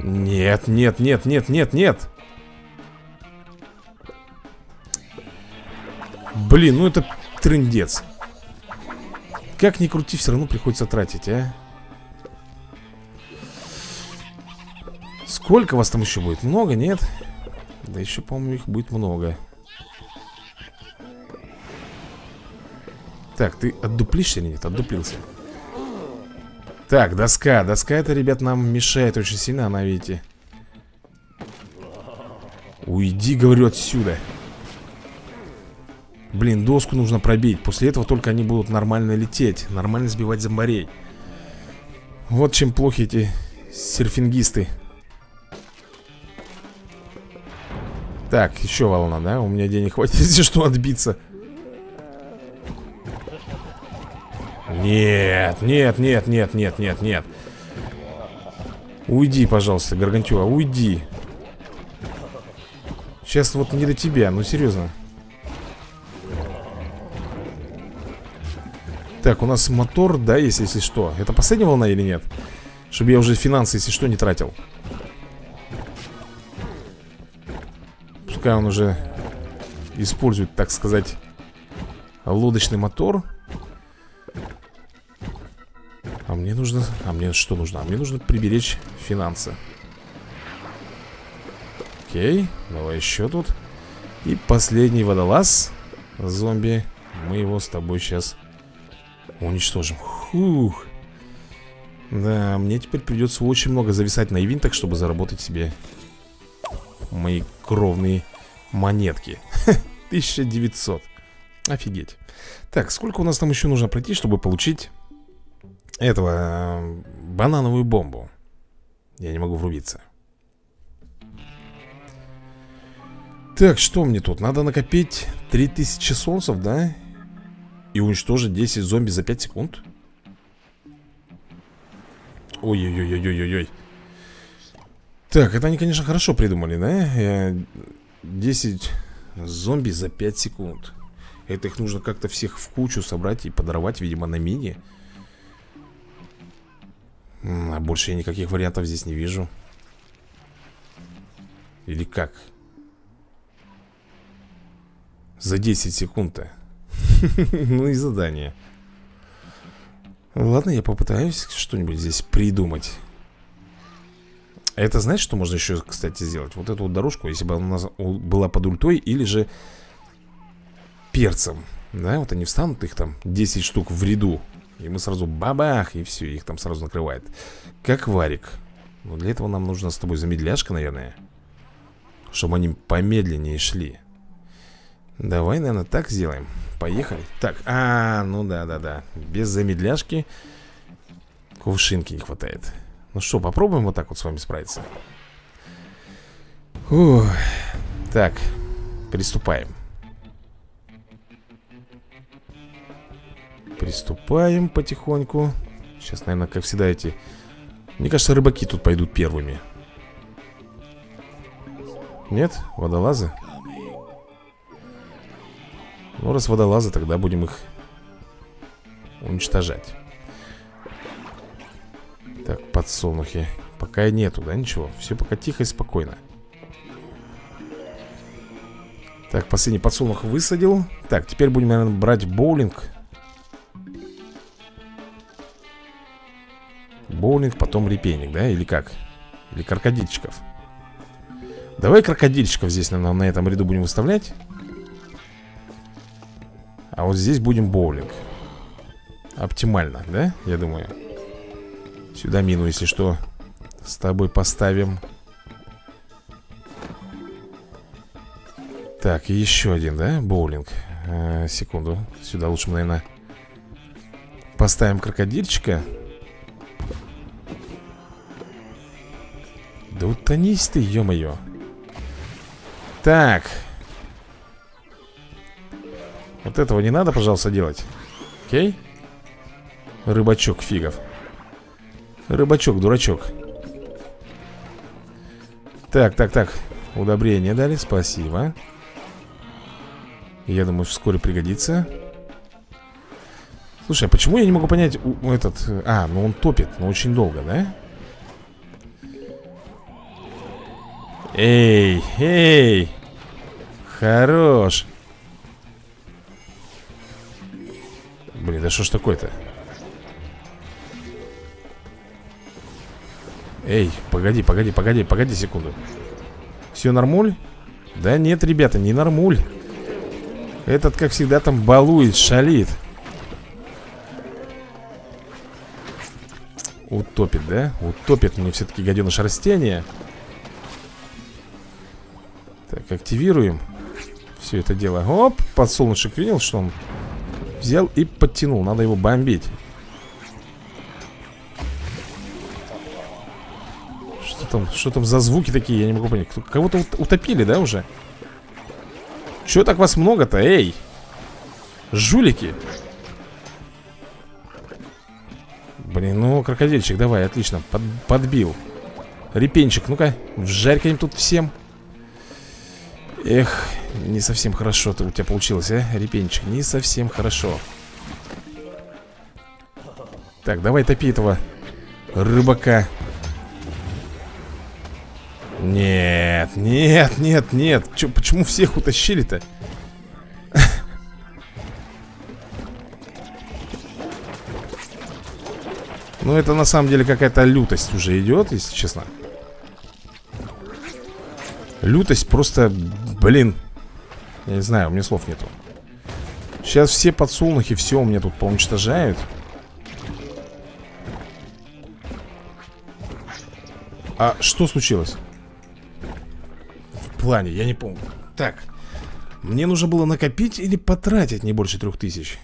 Нет, нет, нет, нет, нет, нет. Блин, ну это трындец. Как ни крути, все равно приходится тратить, а? Сколько вас там еще будет? Много, нет? Да еще, по-моему, их будет много. Так, ты отдуплишься или нет? Отдуплился. Так, доска. Доска это, ребят, нам мешает очень сильно Она, видите. Уйди, говорю, отсюда Блин, доску нужно пробить. После этого только они будут нормально лететь Нормально сбивать зомбарей. Вот чем плохи эти серфингисты. Так, еще волна, да? У меня денег хватит, если что, отбиться. Нет, нет, нет, нет, нет, нет, нет. Уйди, пожалуйста, Гаргантюа, уйди. Сейчас вот не до тебя, ну серьезно Так, у нас мотор, да, есть, если что Это последняя волна или нет? Чтобы я уже финансы, если что, не тратил Пускай он уже использует, так сказать, лодочный мотор. А мне нужно... А мне что нужно? А мне нужно приберечь финансы. Окей, давай еще тут. И последний водолаз. Зомби. Мы его с тобой сейчас уничтожим. Фух. Да, мне теперь придется очень много зависать на ивинтах, чтобы заработать себе мои кровные монетки 1900 Офигеть Так, сколько у нас там еще нужно пройти, чтобы получить Этого э, Банановую бомбу Я не могу врубиться Так, что мне тут? Надо накопить 3000 солнцев, да? И уничтожить 10 зомби за 5 секунд? Ой-ой-ой-ой-ой-ой так, это они, конечно, хорошо придумали, да? 10 зомби за 5 секунд Это их нужно как-то всех в кучу собрать и подорвать, видимо, на мини А больше я никаких вариантов здесь не вижу Или как? За 10 секунд-то Ну и задание. Ладно, я попытаюсь что-нибудь здесь придумать. Это знаешь, что можно еще, кстати, сделать? Вот эту вот дорожку, если бы она была под ультой или же перцем. Да, вот они встанут, их там 10 штук в ряду И мы сразу бабах, и все, их там сразу накрывает. Как варик. Но для этого нам нужно с тобой замедляшка, наверное Чтобы они помедленнее шли Давай, наверное, так сделаем. Поехали. Так, а, ну да-да-да Без замедляшки Кувшинки не хватает. Ну что, попробуем вот так вот с вами справиться? Фух. Так, приступаем. Приступаем потихоньку. Сейчас, наверное, как всегда эти Мне кажется, рыбаки тут пойдут первыми. Нет? Водолазы? Ну, раз водолазы, тогда будем их уничтожать так, подсолнухи Пока нету, да, ничего? Все пока тихо и спокойно Так, последний подсолнух высадил Так, теперь будем, наверное, брать боулинг Боулинг, потом репейник, да? Или как? Или крокодильчиков Давай крокодильчиков здесь, наверное, на этом ряду будем выставлять Вот здесь будем боулинг. Оптимально, да? Я думаю? Сюда мину, если что. С тобой поставим. Так, еще один, да, боулинг? Э, Секунду. Сюда лучше наверное Поставим крокодильчика. Да утонись ты, ё-моё. Так Вот этого не надо, пожалуйста, делать. Окей? Рыбачок фигов. Рыбачок, дурачок. Так, так, так. Удобрение дали, спасибо. Я думаю, вскоре пригодится. Слушай, а почему я не могу понять этот... А, ну он топит, но очень долго, да? Эй, эй Хорош Блин, да что ж такое-то? Эй, погоди, погоди, погоди, погоди секунду Все нормуль? Да нет, ребята, не нормуль Этот, как всегда, там балует, шалит Утопит, да? Утопит мне все-таки гаденыш растения Так, активируем Все это дело Оп, подсолнушек видел, что он Взял и подтянул, надо его бомбить. Что там, что там за звуки такие, я не могу понять. Кого-то утопили, да, уже? Чего так вас много-то, эй? Жулики. Блин, ну, крокодильчик, давай, отлично под, Подбил. Репенчик, ну-ка, вжарь-ка им тут всем. Эх, не совсем хорошо-то у тебя получилось, а, репенчик Не совсем хорошо Так, давай топи этого рыбака Нет, нет, нет, нет Чё, Почему всех утащили-то? Ну, это на самом деле какая-то лютость уже идет, если честно. Лютость просто, блин. Я не знаю, у меня слов нету. Сейчас все подсолнухи, все у меня тут поуничтожают. А что случилось? В плане, я не помню. Так, мне нужно было накопить или потратить не больше трех тысяч?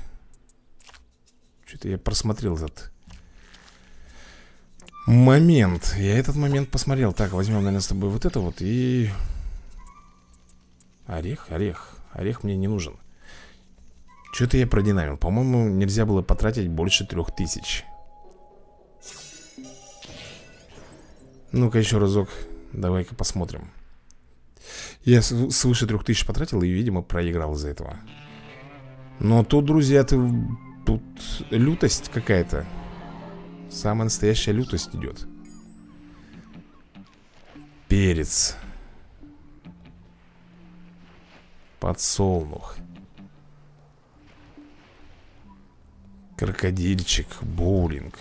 Что-то я просмотрел этот Момент. Я этот момент посмотрел. Так, возьмем, наверное, с тобой вот это вот и... Орех, орех. Орех мне не нужен. Что-то я продинамил. По-моему, нельзя было потратить больше трех тысяч. Ну-ка еще разок. Давай-ка посмотрим. Я свыше трех тысяч потратил и, видимо, проиграл из-за этого. Но тут, друзья, ты... Тут лютость какая-то. Самая настоящая лютость идет Перец Подсолнух. Крокодильчик Боулинг.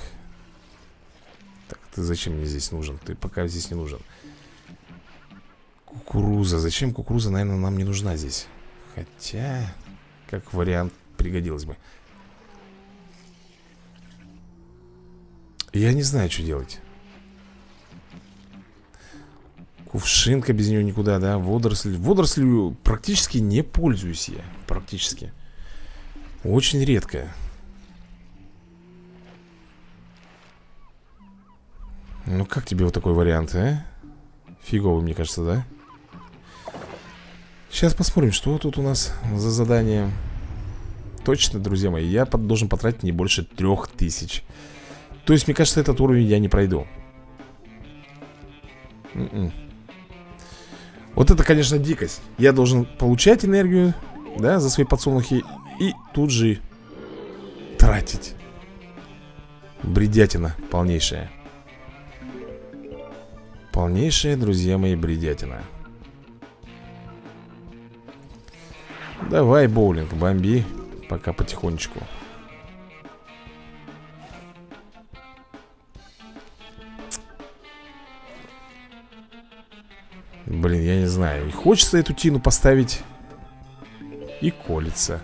Так, ты зачем мне здесь нужен? Ты пока здесь не нужен. Кукуруза. Зачем кукуруза, наверное, нам не нужна здесь? Хотя, как вариант, пригодилась бы. Я не знаю, что делать Кувшинка без нее никуда, да Водоросль Водорослью практически не пользуюсь я Практически Очень редко Ну как тебе вот такой вариант, а? Фиговый, мне кажется, да? Сейчас посмотрим, что тут у нас за задание Точно, друзья мои Я должен потратить не больше трех тысяч то есть, мне кажется, этот уровень я не пройду Н м-м. Вот это, конечно, дикость. Я должен получать энергию Да, за свои подсолнухи И тут же тратить. Бредятина полнейшая. Полнейшая, друзья мои, бредятина. Давай, боулинг, бомби. Пока потихонечку хочется эту тину поставить И колется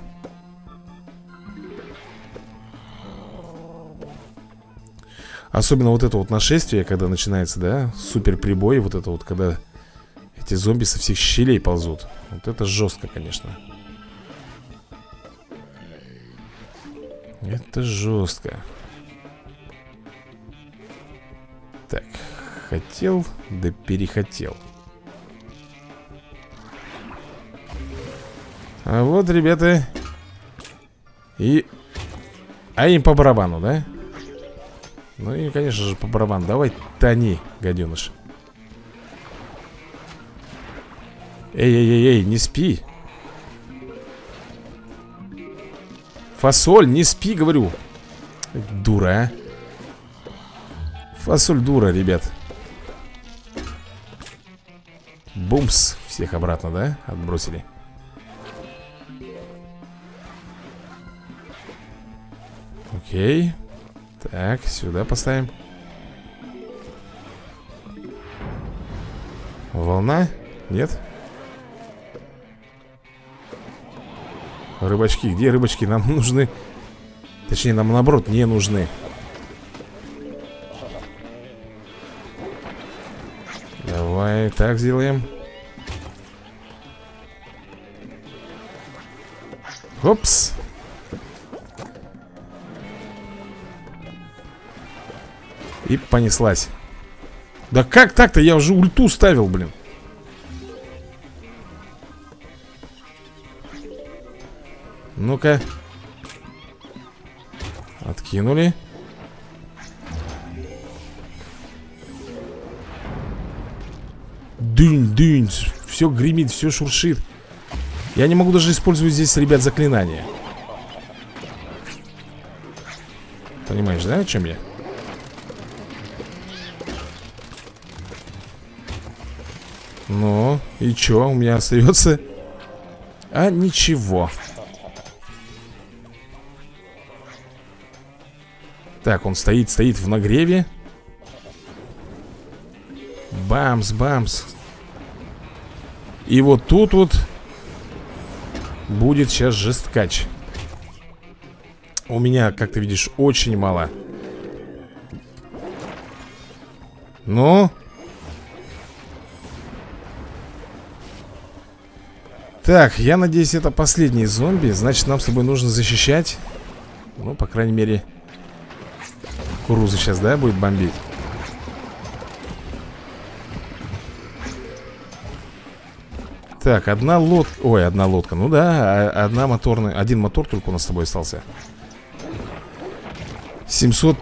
Особенно вот это вот нашествие, когда начинается, да, супер прибой, вот это вот, когда эти зомби со всех щелей ползут. Вот это жестко, конечно. Это жестко. Так, Хотел, да перехотел А вот, ребята. И... А им по барабану, да? Ну и, конечно же, по барабану. Давай тони, гаденыш. Эй-эй-эй, не спи. Фасоль, не спи, говорю. Дура, а. Фасоль дура, ребят. Бумс Всех обратно, да? Отбросили Окей Так, сюда поставим Волна? Нет? Рыбачки, где рыбачки? Нам нужны Точнее, нам наоборот не нужны Давай так сделаем Опс И понеслась. Да как так-то? Я уже ульту ставил, блин. Ну-ка. Откинули. Дынь, дынь Все гремит, все шуршит. Я не могу даже использовать здесь, ребят, заклинания Понимаешь, да, о чем я? И что у меня остается? А ничего. Так, он стоит, стоит в нагреве. Бамс, бамс. И вот тут вот Будет сейчас жесткач. У меня, как ты видишь, очень мало. Ну Так, я надеюсь, это последний зомби. Значит, нам с тобой нужно защищать. Ну, по крайней мере Кукурузу сейчас, да, будет бомбить? Так, одна лодка Ой, одна лодка, ну да а, Одна моторная, один мотор только у нас с тобой остался. 700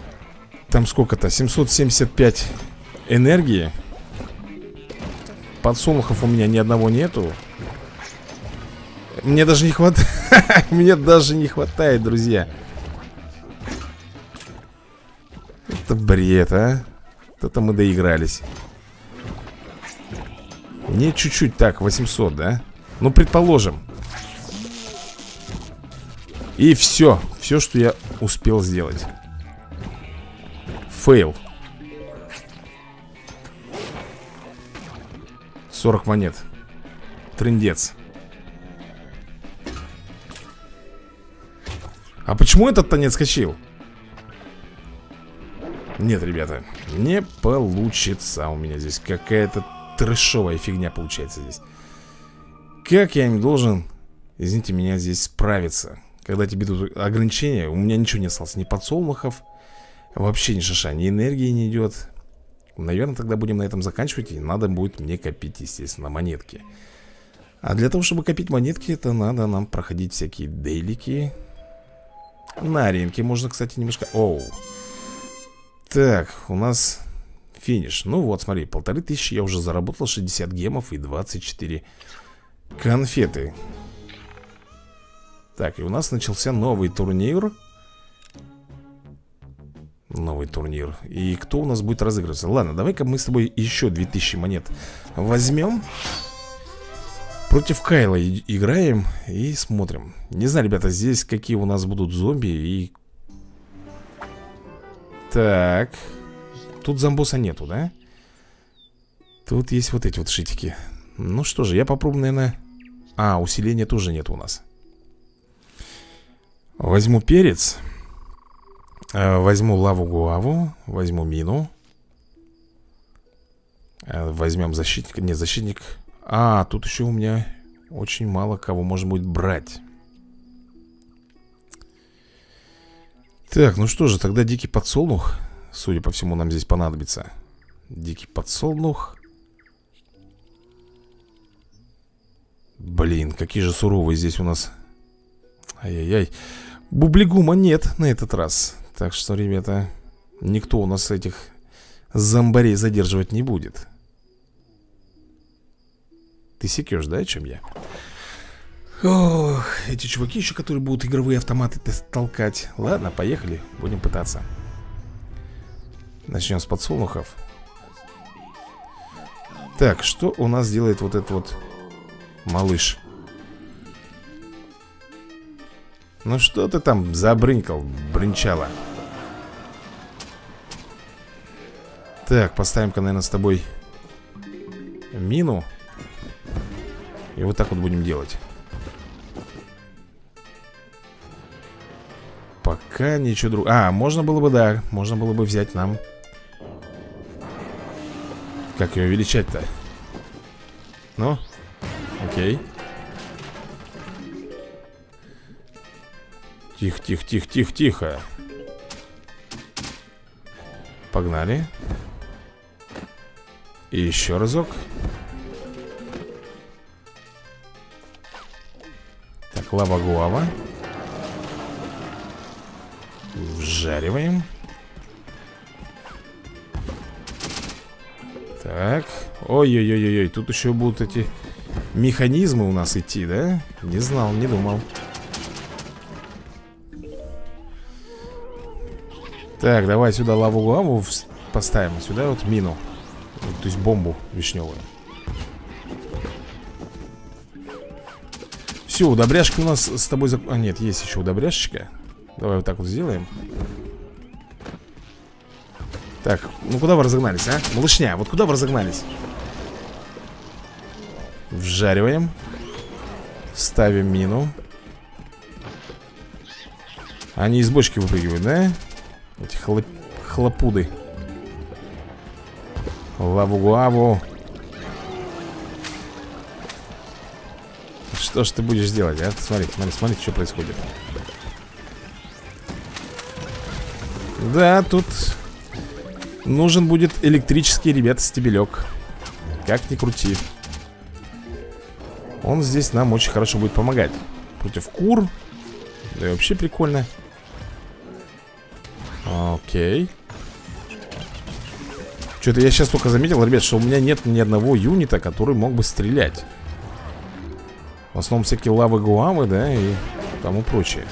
Там сколько-то, 775 Энергии. Подсолнухов у меня ни одного нету Мне даже не хватает Мне даже не хватает, друзья. Это бред, а? Это мы доигрались. Не чуть-чуть так, 800, да? Ну, предположим. И все Все, что я успел сделать. Фейл. 40 монет. Трындец А почему этот-то не отскочил? Нет, ребята, не получится у меня здесь. Какая-то трэшовая фигня получается здесь. Как я не должен, извините меня, здесь справиться? Когда тебе тут ограничения, у меня ничего не осталось. Ни подсолнухов, вообще ни шиша, ни энергии не идет. Наверное, тогда будем на этом заканчивать И надо будет мне копить, естественно, монетки. А для того, чтобы копить монетки Это надо нам проходить всякие дейлики На аренке можно, кстати, немножко... Оу. Так, у нас финиш. Ну вот, смотри, полторы тысячи я уже заработал 60 гемов и 24 конфеты. Так, и у нас начался новый турнир. Новый турнир. И кто у нас будет разыгрываться? Ладно, давай-ка мы с тобой еще 2000 монет возьмем Против Кайла играем и смотрим Не знаю, ребята, здесь какие у нас будут зомби и так. Тут зомбоса нету, да? Тут есть вот эти вот шитики. Ну что же, я попробую, наверное... А, усиления тоже нет у нас. Возьму перец. Э, возьму лаву-гуаву. Возьму мину. Э, возьмем защитник. Не, защитник. А, тут еще у меня очень мало кого можно будет брать. Так, ну что же, тогда дикий подсолнух Судя по всему, нам здесь понадобится. Дикий подсолнух. Блин, какие же суровые здесь у нас. Ай-яй-яй. Бублигума нет на этот раз. Так что, ребята Никто у нас этих зомбарей задерживать не будет Ты секешь, да, чем я? Ох, эти чуваки еще, которые будут игровые автоматы толкать Ладно, поехали, будем пытаться Начнем с подсолнухов Так, что у нас делает вот этот вот малыш? Ну что ты там забрынькал, брынчала? Так, поставим-ка, наверное, с тобой мину И вот так вот будем делать. Пока ничего другого А, можно было бы, да. Можно было бы взять нам. Как ее величать-то? Ну, окей. Тихо, тихо, тихо, тихо, тихо. Погнали. И еще разок Так, лава-гуава Вжариваем. Так. Ой-ой-ой-ой, тут еще будут эти механизмы у нас идти, да? Не знал, не думал. Так, давай сюда лаву-лаву поставим. Сюда вот мину. То есть бомбу вишневую Все, удобряшка у нас с тобой... Зак... А, нет, есть еще удобряшечка Давай вот так вот сделаем Так, ну куда вы разогнались, а? Малышня, вот куда вы разогнались? Вжариваем Ставим мину Они из бочки выпрыгивают, да? Эти хлоп... хлопуды Лаву-гуаву Что ж ты будешь делать, а? Смотри, смотри, смотри, что происходит. Да, тут Нужен будет электрический, ребята, стебелек. Как ни крути. Он здесь нам очень хорошо будет помогать. Против кур. Да и вообще прикольно. Окей. Что-то я сейчас только заметил, ребят, что у меня нет ни одного юнита, который мог бы стрелять В основном всякие лавы-гуамы, да, и тому прочее.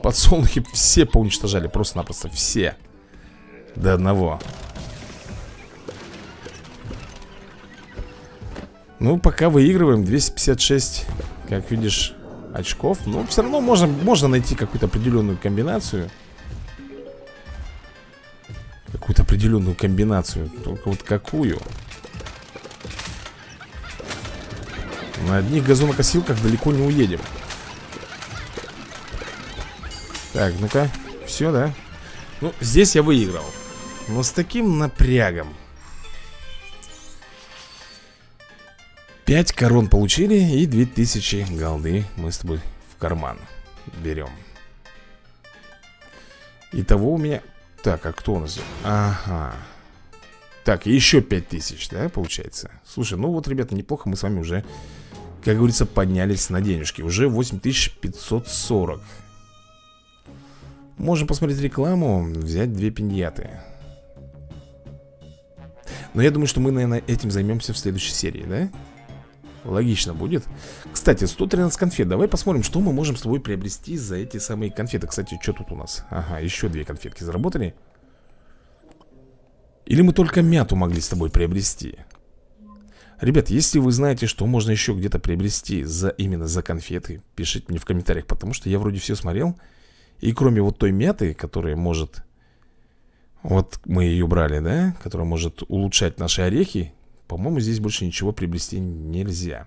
Подсолнухи все поуничтожали, просто-напросто все. До одного. Ну, пока выигрываем 256, как видишь, очков. Но все равно можно, можно найти какую-то определенную комбинацию. Какую-то определенную комбинацию Только вот какую На одних газонокосилках далеко не уедем Так, ну-ка Все, да? Ну, здесь я выиграл Но с таким напрягом 5 корон получили и 2000 голды мы с тобой в карман берем. Итого у меня... Так, а кто у нас? Ага. Так, еще 5000, да, получается? Слушай, ну вот, ребята, неплохо мы с вами уже, как говорится, поднялись на денежки. Уже 8540. Можем посмотреть рекламу, взять две пиньяты. Но я думаю, что мы, наверное, этим займемся в следующей серии, да? Логично будет Кстати, 113 конфет Давай посмотрим, что мы можем с тобой приобрести за эти самые конфеты Кстати, что тут у нас? Ага, еще две конфетки заработали Или мы только мяту могли с тобой приобрести? Ребят, если вы знаете, что можно еще где-то приобрести за именно за конфеты Пишите мне в комментариях, потому что я вроде все смотрел И кроме вот той мяты, которая может Вот мы ее брали, да? Которая может улучшать наши орехи по-моему, здесь больше ничего приобрести нельзя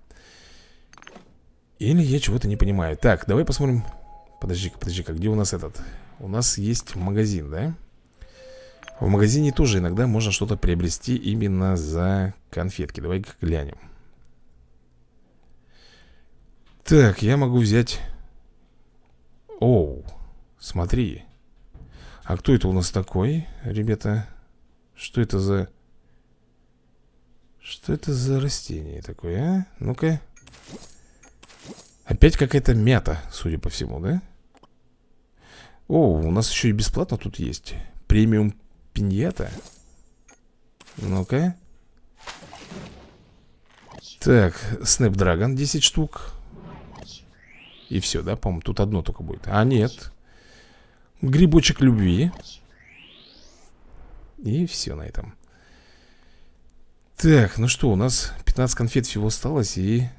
Или я чего-то не понимаю Так, давай посмотрим Подожди-ка, подожди-ка, где у нас этот? У нас есть магазин, да? В магазине тоже иногда можно что-то приобрести именно за конфетки Давай-ка глянем Так, я могу взять Оу, смотри А кто это у нас такой, ребята? Что это за... Что это за растение такое, а? Ну-ка Опять какая-то мята, судя по всему, да? О, у нас еще и бесплатно тут есть Премиум пиньята Ну-ка. Так, Snapdragon 10 штук. И все, да, по-моему, тут одно только будет. А, нет. Грибочек любви. И все на этом. Так, ну что, у нас 15 конфет всего осталось И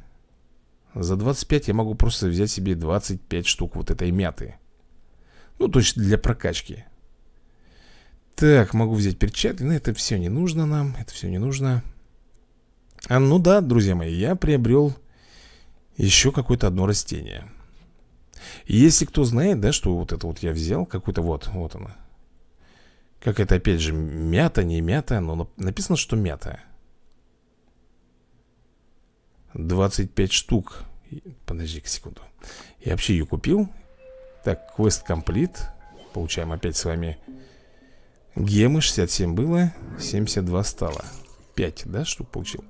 за 25 я могу просто взять себе 25 штук вот этой мяты. Ну, то есть для прокачки Так, могу взять перчатки. Но это все не нужно нам Это все не нужно. А, Ну да, друзья мои, я приобрел еще какое-то одно растение. Если кто знает, да, что вот это вот я взял Какой-то вот, вот оно. Как это опять же, мята, не мята Но написано, что мята. 25 штук. Подожди-ка секунду. Я вообще ее купил. Так, квест комплит Получаем опять с вами Гемы 67 было 72 стало. 5, да, штук получил.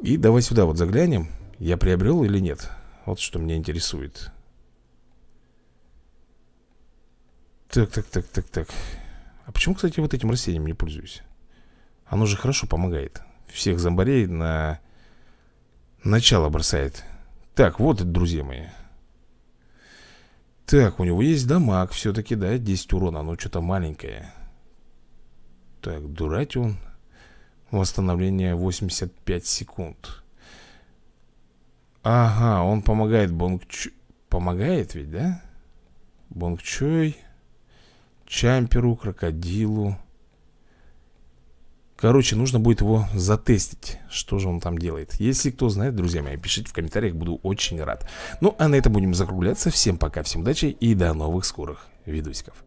И давай сюда вот заглянем Я приобрел или нет. Вот что меня интересует. Так, так, так, так, так. А почему, кстати, вот этим растением не пользуюсь? Оно же хорошо помогает. Всех зомбарей на Начало бросает. Так, вот, друзья мои. Так, у него есть дамаг все-таки, да, 10 урона Но что-то маленькое Так, дуратион Восстановление 85 секунд. Ага, он помогает Бонгчу... Помогает ведь, да? Бонгчой Чамперу, крокодилу. Короче, нужно будет его затестить Что же он там делает. Если кто знает, друзья мои, пишите в комментариях Буду очень рад. Ну, а на этом будем закругляться. Всем пока, всем удачи и до новых скорых видосиков